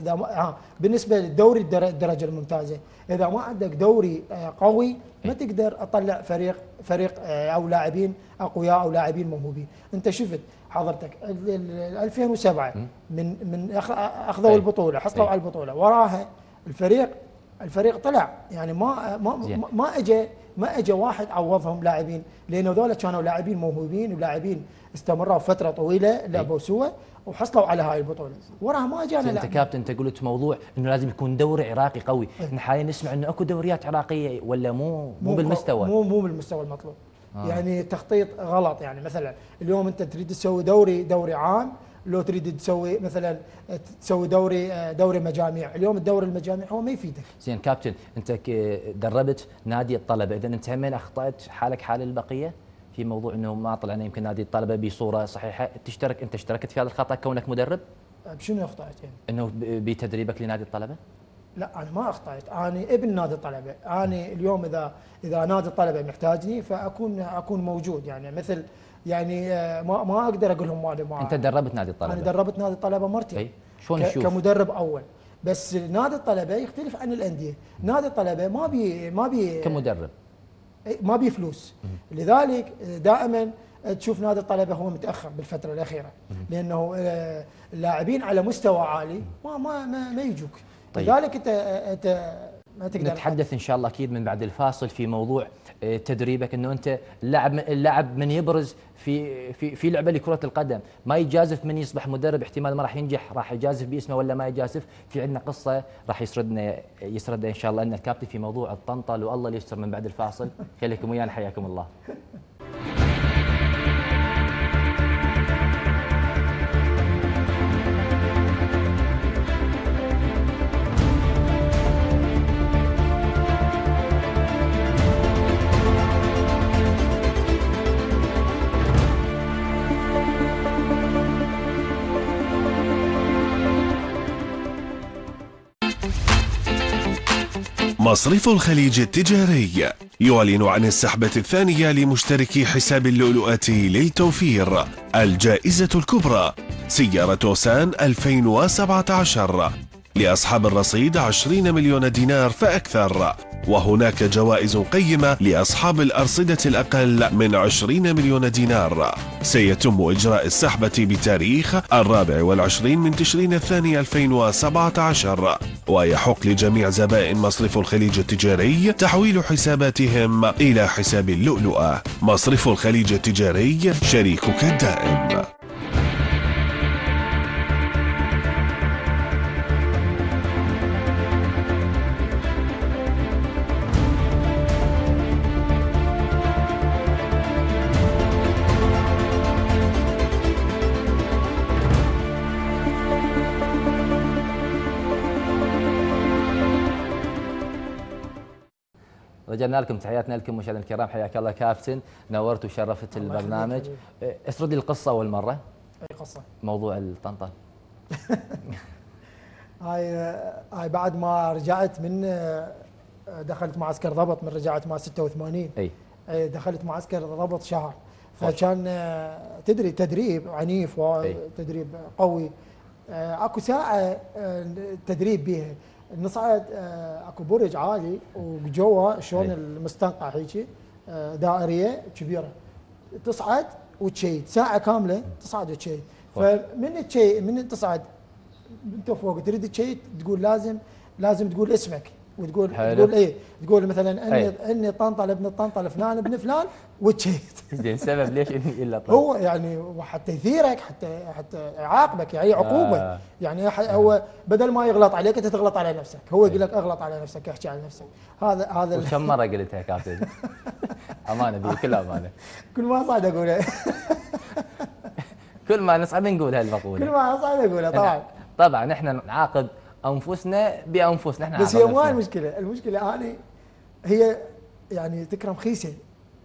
إذا ما ها بالنسبة للدوري الدر- الدرجة الممتازة إذا ما عندك دوري آه، قوي ما أي. تقدر تطلع فريق فريق آه، أو لاعبين أقوياء أو لاعبين موهوبين أنت شفت حضرتك ال- ال- 2007 من من أخ- أخذوا أي. البطولة حصلوا أي. على البطولة وراها الفريق الفريق طلع يعني ما ما. ما- ما اجى ما اجى واحد عوضهم لاعبين لأن هذول كانوا لاعبين موهوبين ولاعبين استمروا فترة طويلة لعبوا سوا وحصلوا على هاي البطولة. وراها ما جانا انت كابتن أنت قلت موضوع إنه لازم يكون دوري عراقي قوي. إحنا حاليا نسمع إنه أكو دوريات عراقية ولا مو مو بالمستوى. مو مو بالمستوى المطلوب. آه. يعني تخطيط غلط. يعني مثلا اليوم أنت تريد تسوي دوري دوري عام لو تريد تسوي مثلا تسوي دوري دوري مجاميع. اليوم الدوري المجاميع هو ما يفيدك. زين كابتن انت دربت نادي الطلبة. اذا انت همين أخطأت حالك حال البقية في موضوع إنه ما طلعنا يمكن نادي الطلبة بصورة صحيحة؟ تشترك انت اشتركت في هذا الخطأ كونك مدرب؟ بشنو أخطأت؟ يعني؟ إنه بتدريبك لنادي الطلبة؟ لا أنا ما أخطأت. أنا ابن نادي الطلبة. أنا اليوم إذا إذا نادي الطلبة محتاجني فأكون أكون موجود. يعني مثل يعني آه، ما ما أقدر أقول لهم ما أنت دربت نادي أنا الطلبه دربت نادي الطلبة مرتين اي شلون ك- تشوف؟ كمدرب أول. بس نادي الطلبة يختلف عن الأندية. نادي الطلبة ما بي ما بي كمدرب. ما بي فلوس. لذلك دائما تشوف نادي الطلبة هو متأخر بالفترة الأخيرة. لأنه آه، اللاعبين على مستوى عالي ما ما ما, ما يجوك. طيب. لذلك أنت أنت ما تقدر نتحدث إن شاء الله أكيد من بعد الفاصل في موضوع آه، تدريبك إنه أنت اللاعب اللاعب من يبرز في في في لعبة لكرة القدم. ما يجازف من يصبح مدرب احتمال ما راح ينجح راح يجازف باسمه ولا ما يجازف. في عندنا قصة راح يسردنا يسردها إن شاء الله أن الكابتن في موضوع الطنطل والله اللي يستر من بعد الفاصل. خليكم ويانا حياكم الله. مصرف الخليج التجاري يعلن عن السحبة الثانية لمشتركي حساب اللؤلؤة للتوفير الجائزة الكبرى سيارة توسان 2017 لأصحاب الرصيد 20 مليون دينار فأكثر. وهناك جوائز قيمة لأصحاب الأرصدة الأقل من 20 مليون دينار. سيتم إجراء السحبة بتاريخ الرابع والعشرين من تشرين الثاني 2017 ويحق لجميع زبائن مصرف الخليج التجاري تحويل حساباتهم إلى حساب اللؤلؤة. مصرف الخليج التجاري شريكك الدائم. رجعنا لكم تحياتنا لكم مشاهدينا الكرام حياك الله كابتن. نورت وشرفت البرنامج. آه، اسرد لي القصة أول مرة. أي قصة؟ موضوع الطنطا. هاي هاي بعد ما رجعت من دخلت معسكر ضبط من رجعت مع 86 أي. إيه، دخلت معسكر ضبط شهر. فكان تدري تدريب عنيف. وتدريب قوي. آه، أكو ساعة تدريب بيها نصعد آه، اكو برج عالي وجوا شلون أي. المستنقع هيك آه، دائرية كبيرة. تصعد وتشيد ساعة كاملة تصعد وتشيد. فمن تشيد من تصعد انت فوق تريد تشيد تقول لازم لازم تقول اسمك. وتقول حلو. تقول إيه؟ تقول مثلا اني أي. أني طنطل ابن الطنطل فلان ابن فلان وتشيد زين سبب ليش إني الا طلع هو يعني وحتى يثيرك حتى حتى يعاقبك يعني عقوبة. آه. يعني هو بدل ما يغلط عليك أنت تغلط على نفسك. هو يقول لك أغلط على نفسك احكي على نفسك. هذا هذا وكم مرة قلتها كابتن؟ أمانة بكل أمانة. كل ما صعد أقوله. كل ما نصعد نقول كل هالمقوله ما صعد أقوله طبعا. طبعا إحنا نعاقب أنفسنا بأنفسنا إحنا بس هي مو. المشكلة. المشكلة أنا هي يعني تكرم خيسة.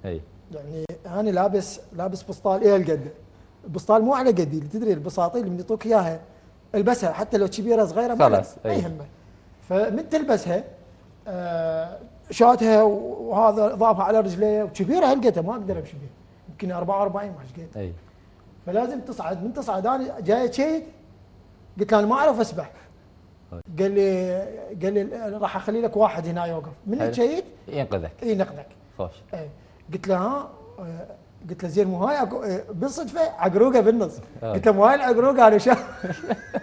اي يعني أنا لابس لابس بسطال إيه هالقد البسطال مو على قدي تدري البساطيل اللي يعطوك إياها. البسها حتى لو كبيره صغيرة ما خلاص، ما أي. يهمه فمن تلبسها آه شاتها وهذا ضافها على رجليه. وكبيره هالقد ما أقدر أمشي بها يمكن 44 ما قد. اي فلازم تصعد. من تصعد أنا جاي شيد قلت له أنا ما أعرف أسبح. قال لي قال لي راح أخلي لك واحد هنا يوقف. من. شيد ينقذك. ينقذك. خوش إيه. قلت له ها؟ آه، قلت له زين مو هاي؟ آه، بالصدفه عقروقة بالنص. آه. قلت له مو هاي العقروقة أنا شا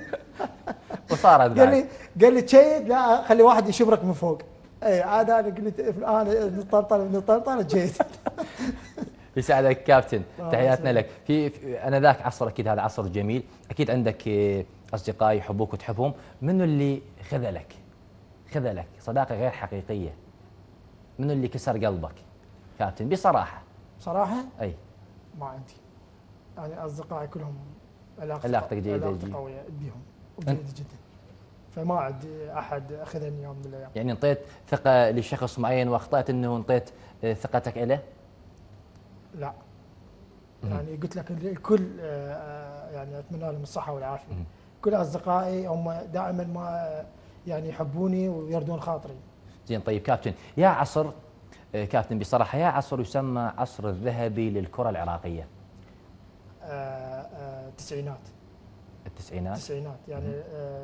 وصارت قال لي قال لي تشيد لا خلي واحد يشبرك من فوق. اي عاد أنا قلت أنا نطرطر نطرطر تشيد يساعدك كابتن. تحياتنا لك. في, في أنا ذاك عصر أكيد هذا عصر جميل. أكيد عندك اصدقاء يحبوك وتحبهم منو اللي خذلك خذلك صداقة غير حقيقية. منو اللي كسر قلبك؟ كابتن بصراحة. بصراحة؟ أي. ما عندي. يعني أصدقائي كلهم علاقتي علاقتك جيدة علاقتي. قوية بيهم وجيدة جدا. فما عندي أحد أخذني يوم من الأيام. يعني انطيت ثقة لشخص معين وأخطأت إنه انطيت آه، ثقتك له لا. يعني قلت لك الكل آه، آه، يعني أتمنى لهم الصحة والعافية. كل أصدقائي هم دائما ما يعني يحبوني ويردون خاطري. زين طيب كابتن يا عصر آه، كابتن بصراحة يا عصر يسمى عصر الذهبي للكرة العراقية. آه، آه، التسعينات التسعينات؟ التسعينات يعني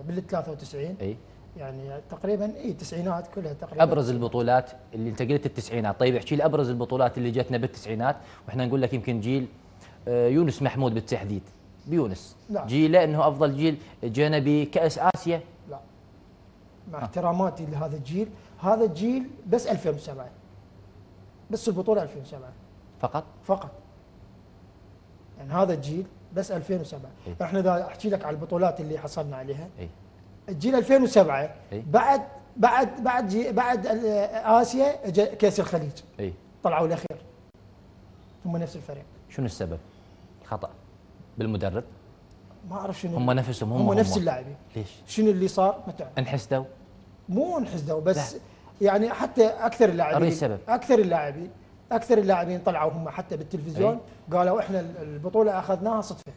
بال 93 إي. يعني تقريبا إي التسعينات كلها تقريبا. أبرز البطولات اللي أنت قلت التسعينات. طيب احكي لي أبرز البطولات اللي جتنا بالتسعينات وإحنا نقول لك يمكن جيل يونس محمود بالتحديد. بيونس. لا. جيله إنه أفضل جيل جينا بكاس آسيا. لا. مع احتراماتي لهذا الجيل. هذا الجيل بس 2007 بس البطولة 2007 فقط؟ فقط. يعني هذا الجيل بس 2007 إيه. إحنا دا أحكي لك على البطولات اللي حصلنا عليها. اي الجيل 2007 إيه. بعد بعد بعد جي بعد آسيا كأس الخليج. اي طلعوا الأخير. هم نفس الفريق. شنو السبب؟ خطا بالمدرب ما أعرف شنو هم نفسهم هم هم نفس. اللاعبين ليش؟ شنو اللي صار ما تعرف انحسدوا مو انحسدوا بس يعني حتى أكثر اللاعبين السبب. أكثر اللاعبين أكثر اللاعبين طلعوا هم حتى بالتلفزيون قالوا إحنا البطولة أخذناها صدفة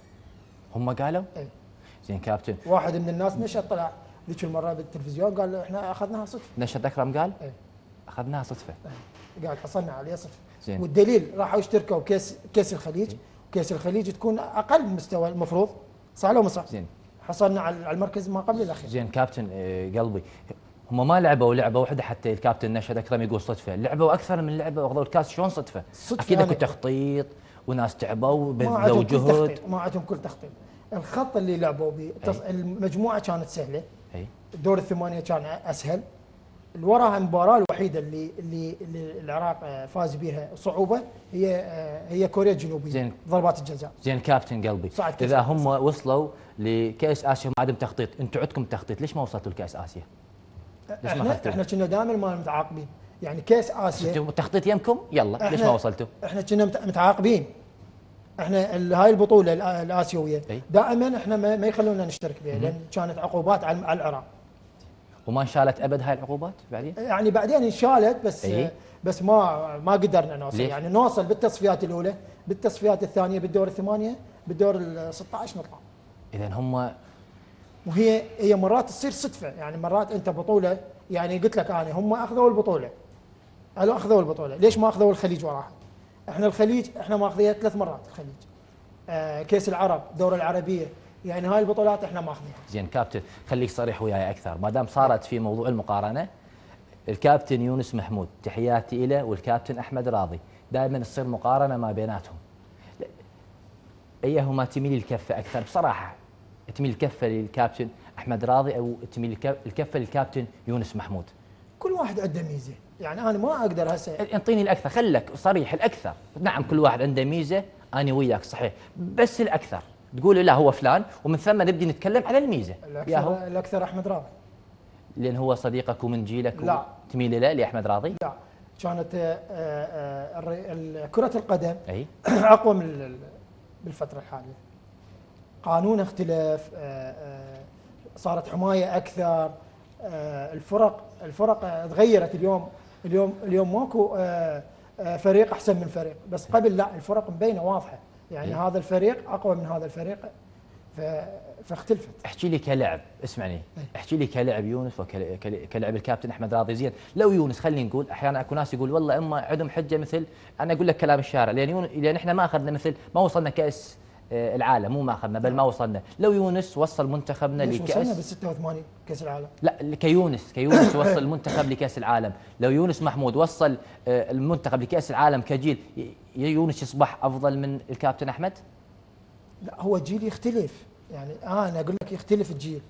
هم قالوا؟ إيه. زين كابتن واحد من الناس نشط طلع ذيك المرة بالتلفزيون قال إحنا أخذناها صدفة نشد اكرم قال؟ إيه. أخذناها صدفة قال حصلنا عليه صدفة زين. والدليل راحوا اشتركوا كاس كاس الخليج كأس الخليج تكون أقل مستوى المفروض. صح لو ما صح؟ زين. حصلنا على المركز ما قبل الأخير. زين كابتن آه، قلبي. هم ما لعبوا لعبة واحدة حتى الكابتن نشد اكرم يقول صدفة. لعبوا أكثر من لعبة وأخذوا الكاس شلون صدفة؟ صدفة أكيد أكو يعني. تخطيط وناس تعبوا بذلوا جهد. ما عندهم كل تخطيط. الخط اللي لعبوا به المجموعة كانت سهلة. أي. دور الثمانية كان أسهل. الوراها المباراة الوحيدة اللي اللي, اللي العراق آه، فاز بها صعوبة هي آه، هي كوريا الجنوبية زين. ضربات الجزاء زين كابتن قلبي صعد إذا. هم وصلوا لكأس آسيا عدم تخطيط أنتم عندكم تخطيط ليش ما وصلتوا لكأس آسيا؟ ليش ما إحنا؟ إحنا كنا دائما ما متعاقبين يعني كأس اسيا التخطيط يمكم يلا ليش ما وصلتوا؟ إحنا كنا مت- متعاقبين إحنا هاي البطولة الآ- الآسيوية. دائما إحنا ما يخلونا نشترك بها لأن كانت عقوبات على العراق وما انشالت أبد هاي العقوبات بعدين؟ يعني بعدين انشالت بس أي. بس ما ما قدرنا نوصل؟ يعني نوصل بالتصفيات الأولى بالتصفيات الثانية بالدور الثمانية بالدور ال 16 نطلع اذا هم وهي هي مرات تصير صدفة يعني مرات أنت بطولة يعني قلت لك أنا هم أخذوا البطولة قالوا أخذوا البطولة ليش ما أخذوا الخليج وراها؟ إحنا الخليج إحنا ماخذيها ثلاث مرات الخليج آه كيس العرب دورة العربية يعني هاي البطولات إحنا ماخذينها. زين كابتن خليك صريح وياي أكثر. ما دام صارت في موضوع المقارنة الكابتن يونس محمود تحياتي له والكابتن أحمد راضي. دائما تصير مقارنة ما بيناتهم. أيهما تميل الكفة أكثر؟ بصراحة تميل الكفة للكابتن أحمد راضي أو تميل الك- الكفة للكابتن يونس محمود؟ كل واحد عنده ميزة. يعني أنا ما أقدر هسه. انطيني الأكثر خلك صريح الأكثر. نعم كل واحد عنده ميزة أنا وياك صحيح. بس الأكثر. تقول لا هو فلان ومن ثم نبدي نتكلم على الميزة. يا هو. الأكثر الاكثر أحمد راضي. لأن هو صديقك ومن جيلك لا. تميل له لأحمد راضي؟ لا. كانت آه، آه، كرة القدم أي. أقوى من ال- ال- بالفترة الحالية. قانون اختلف آه، صارت حماية أكثر الفرق الفرق تغيرت. اليوم اليوم اليوم ماكو فريق أحسن من فريق. بس قبل لا الفرق مبينة واضحة. يعني إيه. هذا الفريق أقوى من هذا الفريق ف- فاختلفت احكي لي كلاعب اسمعني إيه. احكي لي كلاعب يونس وكلاعب الكابتن أحمد راضي زين لو يونس خلينا نقول أحيانا أكو ناس يقول والله إما عندهم حجة مثل أنا أقول لك كلام الشارع لأن يونس لأن إحنا ما أخذنا مثل ما وصلنا كأس العالم مو ما اخذنا بل ما وصلنا. لو يونس وصل منتخبنا ليش وصلنا؟ بال لكاس 86 كأس العالم. لا كيونس كيونس وصل المنتخب لكأس العالم. لو يونس محمود وصل آه، المنتخب لكأس العالم كجيل يونس يصبح أفضل من الكابتن أحمد؟ لا هو الجيل يختلف. يعني آه أنا أقول لك يختلف الجيل.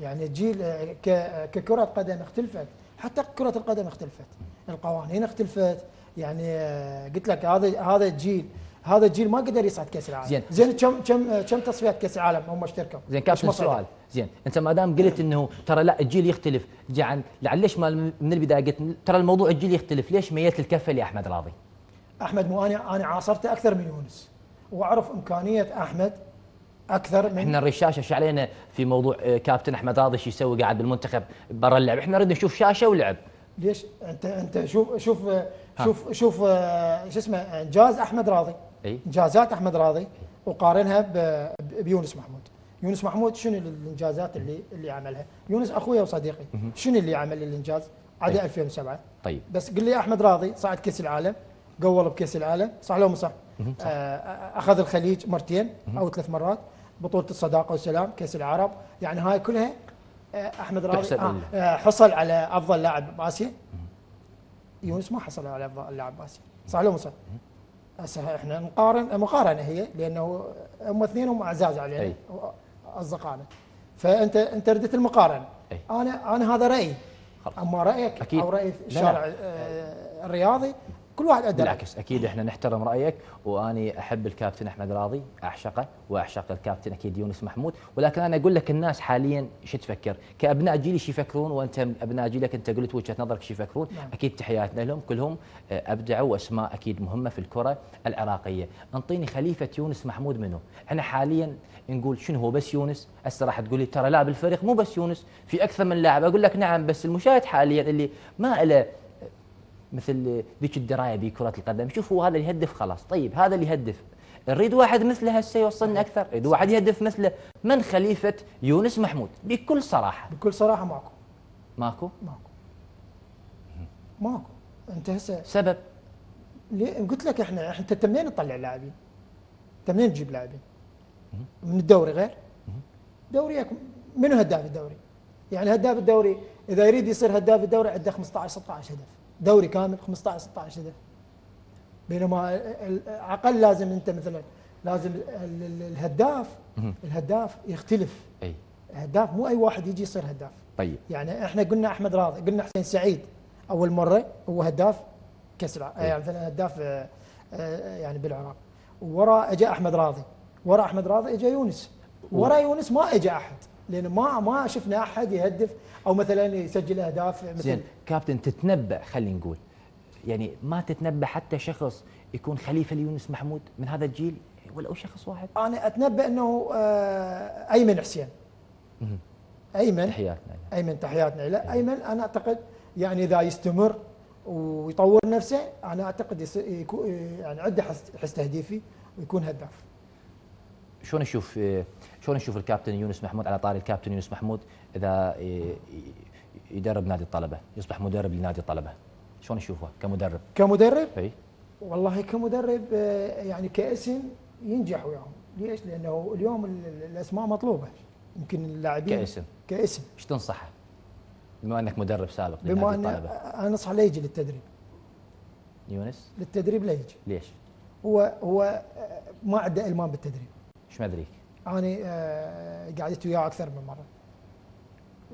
يعني الجيل آه، آه، ككرة قدم اختلفت. حتى كرة القدم اختلفت. القوانين اختلفت. يعني آه، قلت لك هذا هذا الجيل هذا الجيل ما قدر يصعد كأس العالم. زين. زين كم كم آه، كم تصفيات كأس العالم هم اشتركوا؟ زين ليش كابتن؟ سؤال زين انت ما دام قلت إنه ترى لا الجيل يختلف. جعل لعلش ما من البداية قلت ترى الموضوع الجيل يختلف. ليش ميلت الكفه لأحمد راضي؟ أحمد مو أنا أنا عاصرته أكثر من يونس. وأعرف إمكانية أحمد أكثر من إحنا نريد شاشه إيش علينا في موضوع آه، كابتن أحمد راضي شو يسوي قاعد بالمنتخب برا اللعب؟ إحنا نريد نشوف شاشة ولعب. ليش؟ انت أنت شوف شوف شوف شوف آه، شو اسمه انجاز أحمد راضي. إنجازات أحمد راضي وقارنها ب- بيونس محمود. يونس محمود شنو الإنجازات اللي اللي عملها؟ يونس أخويا وصديقي شنو اللي عمل الإنجاز؟ عدا إيه. 2007 طيب. بس قل لي أحمد راضي صعد كأس العالم قول بكأس العالم صح لو صح. آه، أخذ الخليج مرتين أو ثلاث مرات بطولة الصداقة والسلام كأس العرب. يعني هاي كلها آه، أحمد راضي آه،. آه، حصل على أفضل لاعب باسيا يونس ما حصل على أفضل لاعب باسيا صح لو صح؟ هسه إحنا نقارن مقارنة هي لأنه هم اثنينهم أعزاز علينا أي. أصدقائنا فانت أنت ردت المقارنة أي. أنا أنا هذا رأيي. أما رأيك أكيد. أو رأي الشارع. آه، الرياضي كل واحد رأي. بالعكس أكيد إحنا نحترم رأيك وأني أحب الكابتن أحمد راضي أعشقه وأعشق الكابتن أكيد يونس محمود. ولكن أنا أقول لك الناس حاليا شو تفكر؟ كأبناء جيلي شو يفكرون؟ وأنت أبناء جيلك أنت قلت وجهة نظرك شو يفكرون؟ نعم. أكيد تحياتنا لهم. كلهم أبدعوا وأسماء أكيد مهمة في الكرة العراقية. أنطيني خليفة يونس محمود منه إحنا حاليا نقول شنو هو؟ بس يونس؟ هسه راح تقول لي ترى لاعب الفريق مو بس يونس في أكثر من لاعب. أقول لك نعم بس المشاهد حاليا اللي ما له مثل ذيك الدراية بكره القدم. شوف هو هذا اللي يهدف خلاص. طيب هذا اللي يهدف. نريد واحد مثله هسه يوصلنا أكثر؟ نريد واحد يهدف مثله من خليفة يونس محمود. بكل صراحة. بكل صراحة ماكو. ماكو؟ ماكو. ماكو. أنت هسه سبب. ليه- قلت لك إحنا إحنا انت منين تطلع لاعبين؟ انت منين تجيب لاعبين؟ من الدوري غير؟ دوريك منو هداف الدوري؟ يعني هداف الدوري إذا يريد يصير هداف الدوري عنده 15 16 هدف، دوري كامل 15 16 هدف. بينما أقل لازم أنت مثلا لازم ال- ال- الهداف الهداف يختلف، أي. الهداف مو أي واحد يجي يصير هداف. طيب. يعني إحنا قلنا أحمد راضي قلنا حسين سعيد أول مرة هو هداف كأس العالم يعني مثلا هداف آه، آه، يعني بالعراق. وراء اجى أحمد راضي. وراء أحمد راضي اجى يونس. وراء يونس ما اجى أحد. لأن ما ما شفنا أحد يهدف أو مثلا يسجل أهداف مثل زين كابتن تتنبأ خلينا نقول. يعني ما تتنبأ حتى شخص يكون خليفة ليونس محمود من هذا الجيل ولا شخص واحد؟ أنا أتنبأ إنه آه، أيمن حسين. أيمن. تحياتنا أيمن تحياتنا له. أيمن. أنا أعتقد يعني إذا يستمر ويطور نفسه أنا أعتقد يعني عنده حس, حس تهديفي ويكون هداف. شلون نشوف شلون نشوف الكابتن يونس محمود على طاري الكابتن يونس محمود إذا يدرب نادي الطلبة يصبح مدرب لنادي الطلبة؟ شلون نشوفه كمدرب؟ كمدرب؟ إي. والله كمدرب يعني كاسم ينجح وياهم. ليش؟ لأنه اليوم ال- ال- الأسماء مطلوبة. يمكن اللاعبين كاسم. كاسم. إيش تنصحه؟ بما إنك مدرب سابق بما الطلبة. أنا انصح لا يجي للتدريب. يونس؟ للتدريب لا يجي. ليش؟ هو هو ما عنده إلمام بالتدريب. إيش ما ادريك أنا آه، قعدت وياه أكثر من مرة.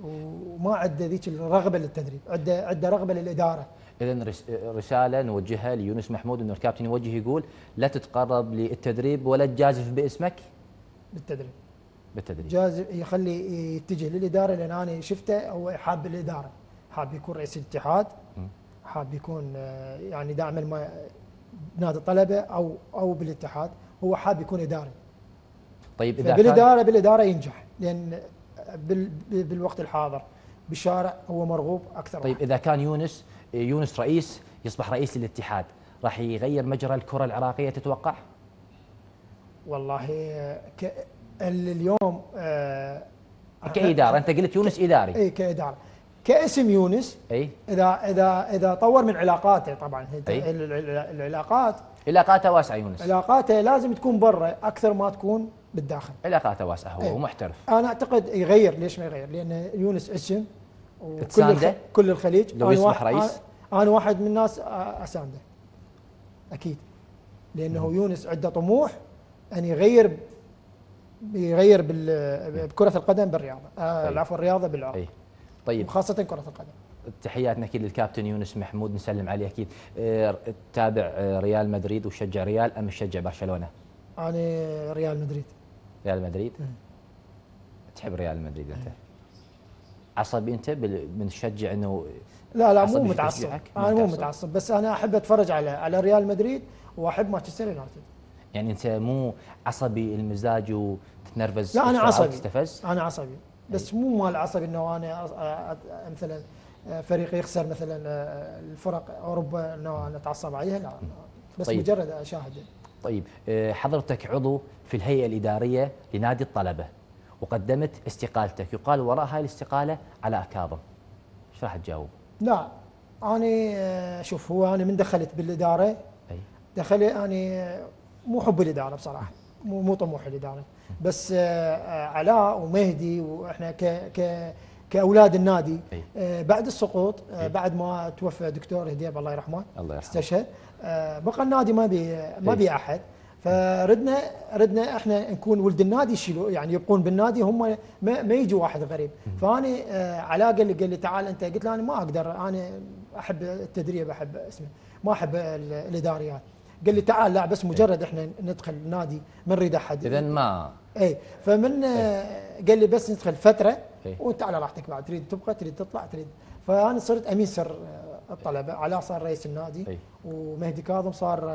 وما عنده ذيك الرغبة للتدريب عنده عنده رغبة للإدارة. اذا رس- رسالة نوجهها ليونس محمود إنه الكابتن يوجه يقول لا تتقرب للتدريب ولا تجازف باسمك. بالتدريب. بالتدريب. جاز يخلي يتجه للإدارة لأن أنا شفته هو حاب الإدارة. حاب يكون رئيس الاتحاد. حاب يكون آه، يعني داعم نادي الطلبة أو أو بالاتحاد. هو حاب يكون إداري. طيب إذا كان بالإدارة بالاداره ينجح لأن بال بالوقت الحاضر. بالشارع هو مرغوب أكثر طيب إذا كان يونس يونس رئيس يصبح رئيس للاتحاد راح يغير مجرى الكرة العراقية تتوقع؟ والله ك ال- اليوم آه، كإدارة أنت قلت يونس إداري. إي كإدارة. كاسم يونس أي. إذا إذا إذا طور من علاقاته طبعا أي. ال- ال- العلاقات علاقاته واسعة يونس. علاقاته لازم تكون برا أكثر ما تكون بالداخل. علاقاته واسعة هو أي. محترف. أنا أعتقد يغير ليش ما يغير؟ لأن يونس اسم وكل. كل الخليج. لو يصبح رئيس؟ أنا واحد من الناس أ- أسانده. أكيد. لأنه يونس عنده طموح أن يغير يغير. بكرة القدم بالرياضة. آه طيب. العفو الرياضة بالعراق. اي طيب. وخاصة كرة القدم. تحياتنا أكيد للكابتن يونس محمود نسلم عليه أكيد. آه، تتابع آه، ريال مدريد وشجع ريال أم تشجع برشلونة؟ أنا ريال مدريد. ريال مدريد. تحب ريال مدريد أنت؟ عصبي أنت من تشجع إنه لا لا مو متعصب. أنا مو متعصب؟ بس أنا أحب أتفرج على على ريال مدريد وأحب مانشستر يونايتد. يعني أنت مو عصبي المزاج وتتنرفز لا أنا عصبي. وتستفز؟ أنا عصبي. بس مو مال عصبي إنه أنا مثلا فريق يخسر مثلا الفرق أوروبا إنه أنا أتعصب عليها لا. بس طيب. مجرد أشاهد. طيب آه، حضرتك عضو في الهيئة الإدارية لنادي الطلبة وقدمت استقالتك يقال وراء هاي الاستقالة على أكاظم. إيش راح تجاوب؟ لا أنا شوف هو أنا من دخلت بالإدارة. أي. دخل أنا مو حب الإدارة بصراحة. مو مو طموح الإدارة. بس آه، آه، علاء ومهدي وإحنا ك ك كأولاد النادي أي. آه، بعد السقوط آه، أي. بعد ما توفى دكتور هديب الله يرحمه الله يرحمه. استشهد. آه، بقى النادي ما بي ما أي. بي أحد. فردنا ردنا إحنا نكون ولد النادي يشيلوا يعني يبقون بالنادي هم ما, ما يجوا واحد غريب. فانا آه، علاء قال لي قال لي تعال أنت. قلت له أنا ما أقدر. أنا أحب التدريب أحب اسمه ما أحب ال- الإداريات. قال لي تعال لا بس مجرد إحنا ندخل النادي ما نريد أحد. اذا ما. اي فمن آه، قال لي بس ندخل فترة إي. وانت على راحتك بعد. تريد تبقى تريد تطلع تريد. فأنا صرت امين سر آه، الطلبة. علاء صار رئيس النادي إي. ومهدي كاظم صار آه،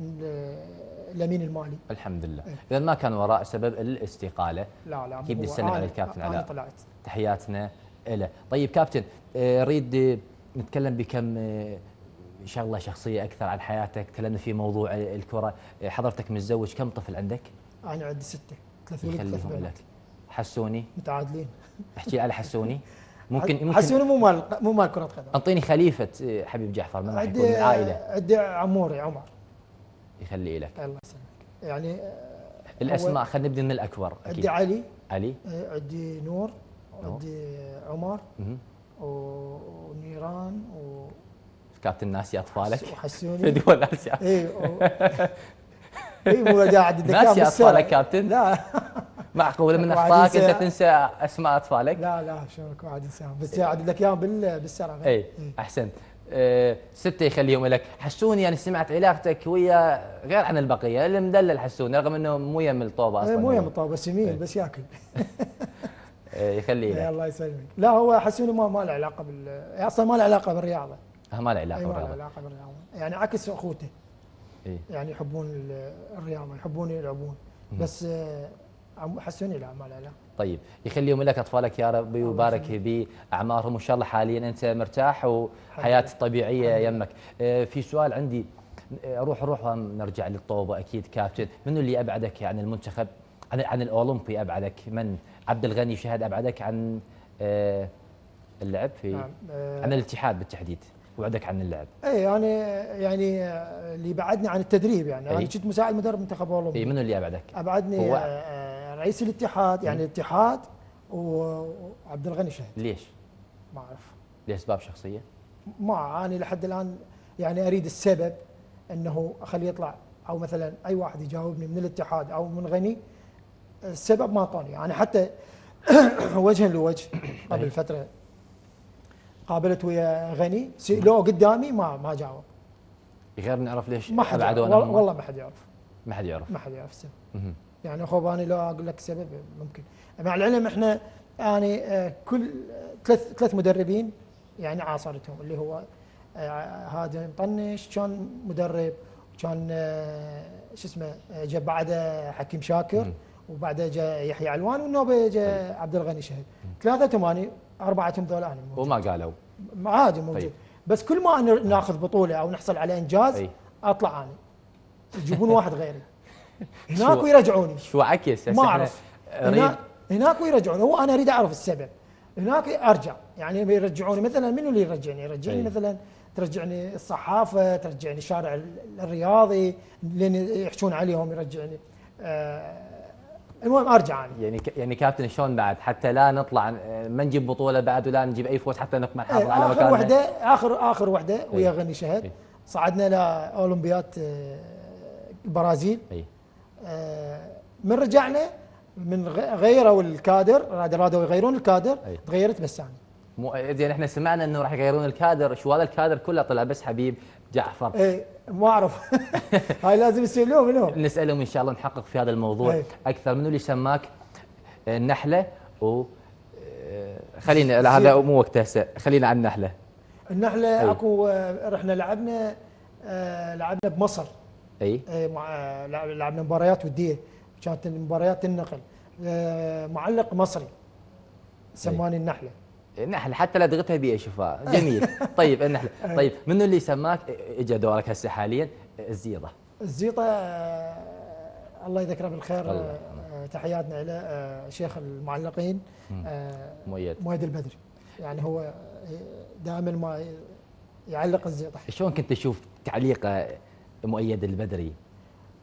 ال- الأمين المالي. الحمد لله. إيه. اذا ما كان وراء سبب الاستقالة؟ لا لا هو. نسلم على الكابتن. علاء. طلعت. تحياتنا له طيب كابتن آه، أريد آه، نتكلم بكم شغله شخصية أكثر عن حياتك. تكلمنا في موضوع الكرة. حضرتك متزوج كم طفل عندك؟ أنا عندي ستة. ثلاث ولد ثلاث بنات. حسوني؟ متعادلين. أحكي على حسوني. ممكن ممكن حسوني مو مال مو مال كرة قدم. انطيني خليفة آه، حبيب جعفر من راح يكون العائله عندي عموري عمر. يخلي لك. الله يسلمك. يعني آه، الأسماء خلينا نبدأ من الأكبر عندي علي. علي. آه، عندي نور. عندي عمر. ونيران. و- كابتن ناسي أطفالك. وحسوني في دول اسيا اي اي مو قاعد ناسي. أطفالك كابتن. لا. معقولة من أخطائك أنت تنسى أسماء أطفالك؟ لا لا شوك واحد انسان بس قاعد لك إياهم بال- بالسرعة. إي احسنت أه ستة يخليهم لك. حسوني يعني سمعت علاقتك ويا غير عن البقية اللي مدلل حسوني رغم إنه مو يم الطوبه أصلا. إيه، مو. يم الطاوله بس يمين. بس ياكل. أه يخلي إيه، لك الله يسلمك. لا هو حسوني ما ما له علاقة بال أصلا ما له علاقة بالرياضة. أه ما له إي علاقه ما له بالرياضة. علاقة بالرياضة. يعني عكس أخوته. إيه. يعني يحبون ال- الرياضة يحبون يلعبون. بس آه، عم- حسوني لا ما له طيب يخليهم لك أطفالك يا ربي ويبارك باعمارهم وان شاء الله حاليا أنت مرتاح وحياه طبيعية يمك. أه في سؤال عندي. أه، روح روح نرجع للطوبة أكيد كابتن. منو اللي أبعدك عن المنتخب؟ عن عن الأولمبي أبعدك. من؟ عبد الغني شهد أبعدك عن أه، اللعب في نعم آه، عن الاتحاد بالتحديد. وعدك عن اللعب. اي أنا يعني آه، اللي بعدني عن التدريب يعني. أنا كنت مساعد مدرب منتخب أولمبي. اي منو اللي أبعدك؟ أبعدني هو- آه، آه، رئيس الاتحاد يعني الاتحاد وعبد الغني شهد ليش؟ ما أعرف. لاسباب شخصية؟ ما أنا لحد الآن يعني أريد السبب أنه اخليه يطلع أو مثلا أي واحد يجاوبني من الاتحاد أو من غني السبب ما أعطوني. أنا حتى وجها لوجه قبل أي. فترة قابلت ويا غني. سالوه قدامي ما ما جاوب. غير نعرف ليش ما حد والله, ما حد يعرف. ما حد يعرف. ما حد يعرف السبب. يعني خب أنا لو أقول لك سبب ممكن مع العلم إحنا يعني آه، كل ثلاث ثلاث مدربين يعني عاصرتهم اللي هو آه، هادي مطنش كان مدرب وكان آه، شو اسمه جاء بعده حكيم شاكر. وبعده جاء يحيى علوان والنوبه جاء عبد الغني شهد ثلاثتهم اني أربعتهم ذول أنا موجود. وما قالوا عادي موجود طيب. بس كل ما ناخذ بطولة أو نحصل على إنجاز أي. أطلع أنا يجيبون واحد غيري هناك ويرجعوني. شو عكس؟ ما أعرف. هناك هناك ويرجعون هو أنا أريد أعرف السبب. هناك أرجع. يعني يرجعوني مثلا منو اللي يرجعني؟ يرجعني أي. مثلا ترجعني الصحافة ترجعني الشارع ال- الرياضي لين يحشون عليهم يرجعني. آه المهم أرجع أنا. يعني يعني كابتن شلون بعد؟ حتى لا نطلع آه، ما نجيب بطولة بعد ولا نجيب أي فوز حتى نقمع نحافظ إيه، على آخر مكاننا. وحده اخر آخر وحدة ويا أي. غني شهد. صعدنا لاولمبياد البرازيل آه، من رجعنا من غيروا الكادر رادوا يغيرون الكادر أي. تغيرت بس أنا مو زين إحنا سمعنا إنه راح يغيرون الكادر. شو هذا الكادر كله طلع بس حبيب جعفر. إيه ما أعرف. هاي لازم يسالوه منو نسألهم إن شاء الله نحقق في هذا الموضوع. أي. أكثر منو اللي سماك آه، النحله و آه، خلينا لا هذا مو وقته هسه. خلينا على النحلة. النحلة أي. أكو آه، رحنا لعبنا آه، لعبنا بمصر. إي. آه، مع آه، لعب- لعبنا مباريات ودية. كانت مباريات النقل. آه، معلق مصري. سماني النحلة. النحلة. حتى لدغتها بيئه شفاء. جميل. طيب النحلة. طيب منو اللي سماك اجى دورك هسه حاليا. الزيضه الزيطة آه، الله يذكره بالخير. الله. تحياتنا له آه، شيخ المعلقين. مؤيد. مؤيد البدري. يعني هو دائما ما يعلق الزيطة. شلون كنت تشوف تعليقه مؤيد البدري.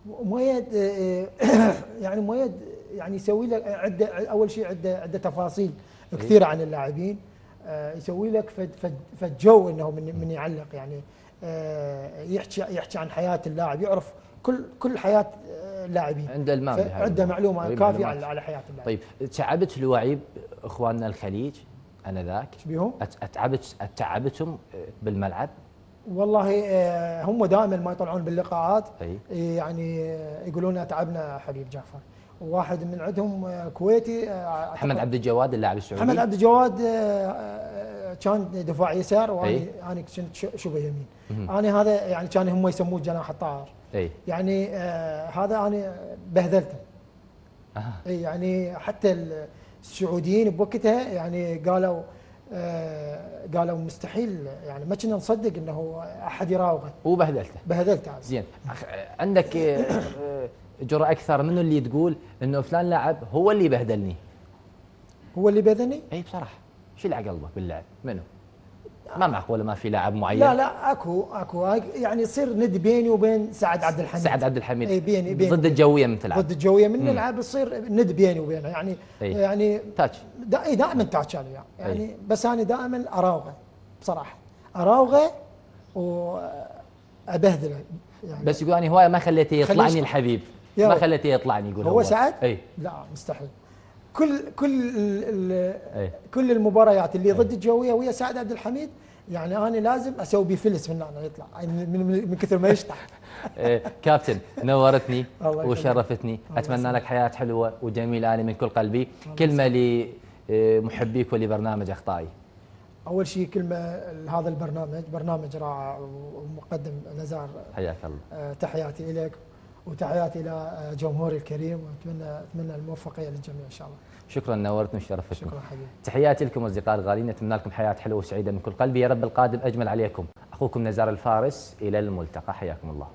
مؤيد آه، يعني مؤيد يعني يسوي لك عدة أول شيء عدة عدة تفاصيل كثيره عن اللاعبين. آه، يسوي لك فد فد فد جو إنه من من يعلق يعني آه، يحكي يحكي عن حياة اللاعب يعرف كل كل حياة اللاعبين عنده المام عنده. معلومة طيب، كافية. على على حياة اللاعب. طيب تعبت لوعيب إخواننا الخليج أنذاك؟ إيش بيهم؟ أت- أتعبت اتعبتهم بالملعب؟ والله آه، هم دائما ما يطلعون باللقاءات. إيه يعني آه، يقولون تعبنا حبيب جعفر. وواحد من عندهم آه، كويتي محمد عبد الجواد اللاعب السعودي. محمد عبد الجواد كان دفاع يسار وأنا. أنا كنت ش- شبه يمين. أنا هذا يعني كان هم يسموه جناح الطائر. يعني هذا أنا بهذلته. آه. يعني حتى السعوديين بوقتها يعني قالوا قالوا مستحيل يعني ما كنا نصدق إنه أحد يراوغه. وبهدلته بهذلته. هذا زين. عندك آه، آه، جرأة أكثر منه اللي تقول إنه فلان لاعب هو اللي بهدلني. هو اللي بذني إي بصراحة. شيل على باللعب منو؟ ما معقوله ما في لاعب معين؟ لا لا أكو أكو. يعني يصير ند بيني وبين سعد عبد الحميد. سعد عبد الحميد. إي بيني بيني. ضد الجوية من تلعب. ضد الجوية من نلعب يصير ند بيني وبينه. يعني أي. يعني تاتش. دا إي دائما تاتش علي يعني, يعني بس أنا دائما أراوغه بصراحة. أراوغه وابهذله يعني بس يقول أنا هواية ما خليته يطلعني. الحبيب. ما. خليته يطلعني يقول هو. سعد؟ إي. لا مستحيل. كل كل أي. كل المباريات اللي ضد الجويه ويا سعد عبد الحميد يعني أنا لازم أسوي بيه فلس من هنا يطلع. يعني من, من, كثر ما يشطح إيه، كابتن نورتني. وشرفتني. أتمنى لك حياة حلوة وجميلة أنا من كل قلبي. كلمة لمحبيك ولبرنامج أخطائي. أول شيء كلمة هذا البرنامج برنامج رائع ومقدم نزار. حياك الله. آه، تحياتي لك وتحياتي إلى جمهوري الكريم واتمنى أتمنى الموفقية للجميع إن شاء الله. شكرا نورتني وشرفتني شكرا حبيبي. تحياتي لكم أصدقاء الغاليين أتمنى لكم حياة حلوة وسعيدة من كل قلبي يا رب القادم أجمل عليكم. أخوكم نزار الفارس إلى الملتقى. حياكم الله.